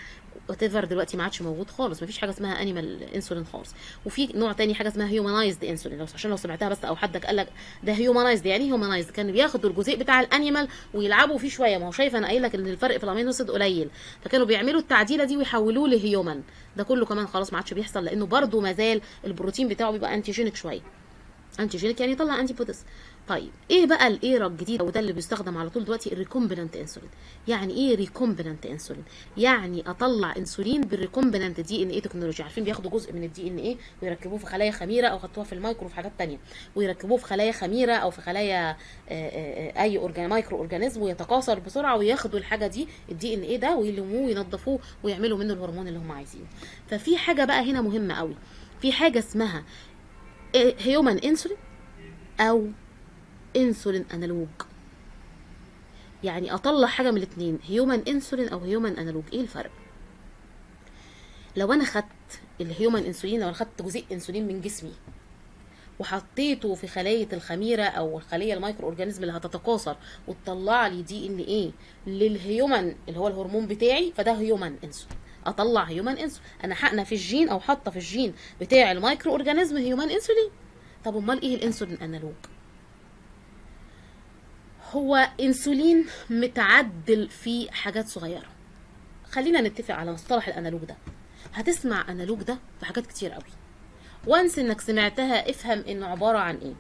Speaker 1: but دلوقتي ما عادش موجود خالص. مفيش حاجة اسمها animal insulin خالص. وفي نوع تاني حاجة اسمها humanized insulin لو عشان لو سمعتها بس أو حد قال لك ده humanized يعني إيه humanized كان بياخدوا الجزيء بتاع ال animal ويلعبوا فيه شوية. ما هو شايف أنا قايل لك إن الفرق في ال amino acid قليل. فكانوا بيعملوا التعديلة دي ويحولوه ل human ده كله كمان خلاص ما عادش بيحصل لأنه برده ما زال البروتين بتاعه بيبقى antigenic شوية. antigenic يعني يطلع antibodies طيب إيه بقى ال era الجديده وده اللي بيستخدم على طول دلوقتي ال recombinant insulin يعني إيه recombinant insulin يعني أطلع انسولين بال recombinant DNA technology عارفين بياخدوا جزء من الدي ان إيه ويركبوه في خلايا خميرة أو خدتوها في المايكرو في حاجات تانية. ويركبوه في خلايا خميرة أو في خلايا أي organ microorganism ويتكاثر بسرعة وياخدوا الحاجة دي ال DNA ده ويلموه وينضفوه ويعملوا منه الهرمون اللي هم عايزينه. ففي حاجة بقى هنا مهمة قوي. في حاجة اسمها human insulin أو insulin analog. يعني أطلع حاجة من الاثنين human insulin أو human analog إيه الفرق؟ لو أنا خدت ال human insulin لو أنا خدت جزيء إنسولين من جسمي وحطيته في خلايا الخميرة أو الخليه ال microorganism اللي هتتكاثر وتطلع لي DNA لل human اللي هو الهرمون بتاعي فده human insulin أطلع human insulin أنا حقنة في الجين أو حاطة في الجين بتاع ال microorganism human insulin طب أمال إيه ال insulin analog؟ هو إنسولين متعدل في حاجات صغيرة. خلينا نتفق على مصطلح ال analog ده. هتسمع analog ده في حاجات كتير قوي. وانس إنك سمعتها افهم إنه عبارة عن إيه.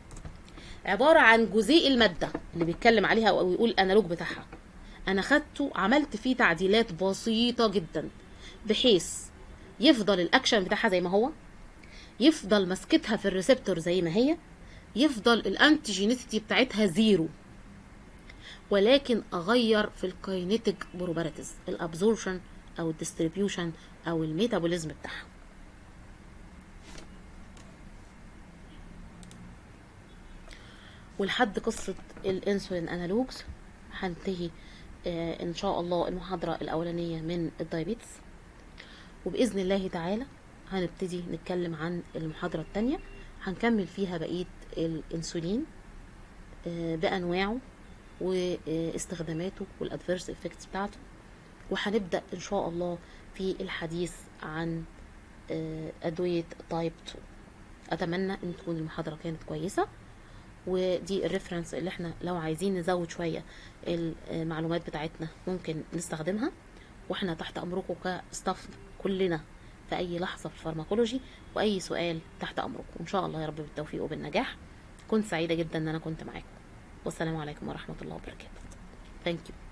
Speaker 1: عبارة عن جزيء المادة اللي بيتكلم عليها أو يقول ال analog بتاعها. أنا خدته عملت فيه تعديلات بسيطة جدا بحيث يفضل الأكشن بتاعها زي ما هو يفضل مسكتها في ال receptor زي ما هي يفضل ال antigenicity بتاعتها zero. ولكن أغير في ال kinetic properties ال absorption أو ال distribution أو ال metabolism بتاعها. ولحد قصة ال insulin analogs هنتهي آه إن شاء الله المحاضرة الأولانية من ال diabetes وبإذن الله تعالى هنبتدي نتكلم عن المحاضرة التانية. هنكمل فيها بقية الإنسولين آه بأنواعه. واستخداماته وال adverse effects بتاعته. وهنبدأ إن شاء الله في الحديث عن ادويه type 2 أتمنى إن تكون المحاضرة كانت كويسة. ودي ال reference اللي إحنا لو عايزين نزود شوية المعلومات بتاعتنا ممكن نستخدمها. وإحنا تحت أمركم ك staff كلنا في أي لحظة في ال pharmacology وأي سؤال تحت أمركم. إن شاء الله يا رب بالتوفيق وبالنجاح. كنت سعيدة جدا إن أنا كنت معاكم. والسلام عليكم ورحمة الله وبركاته. Thank you.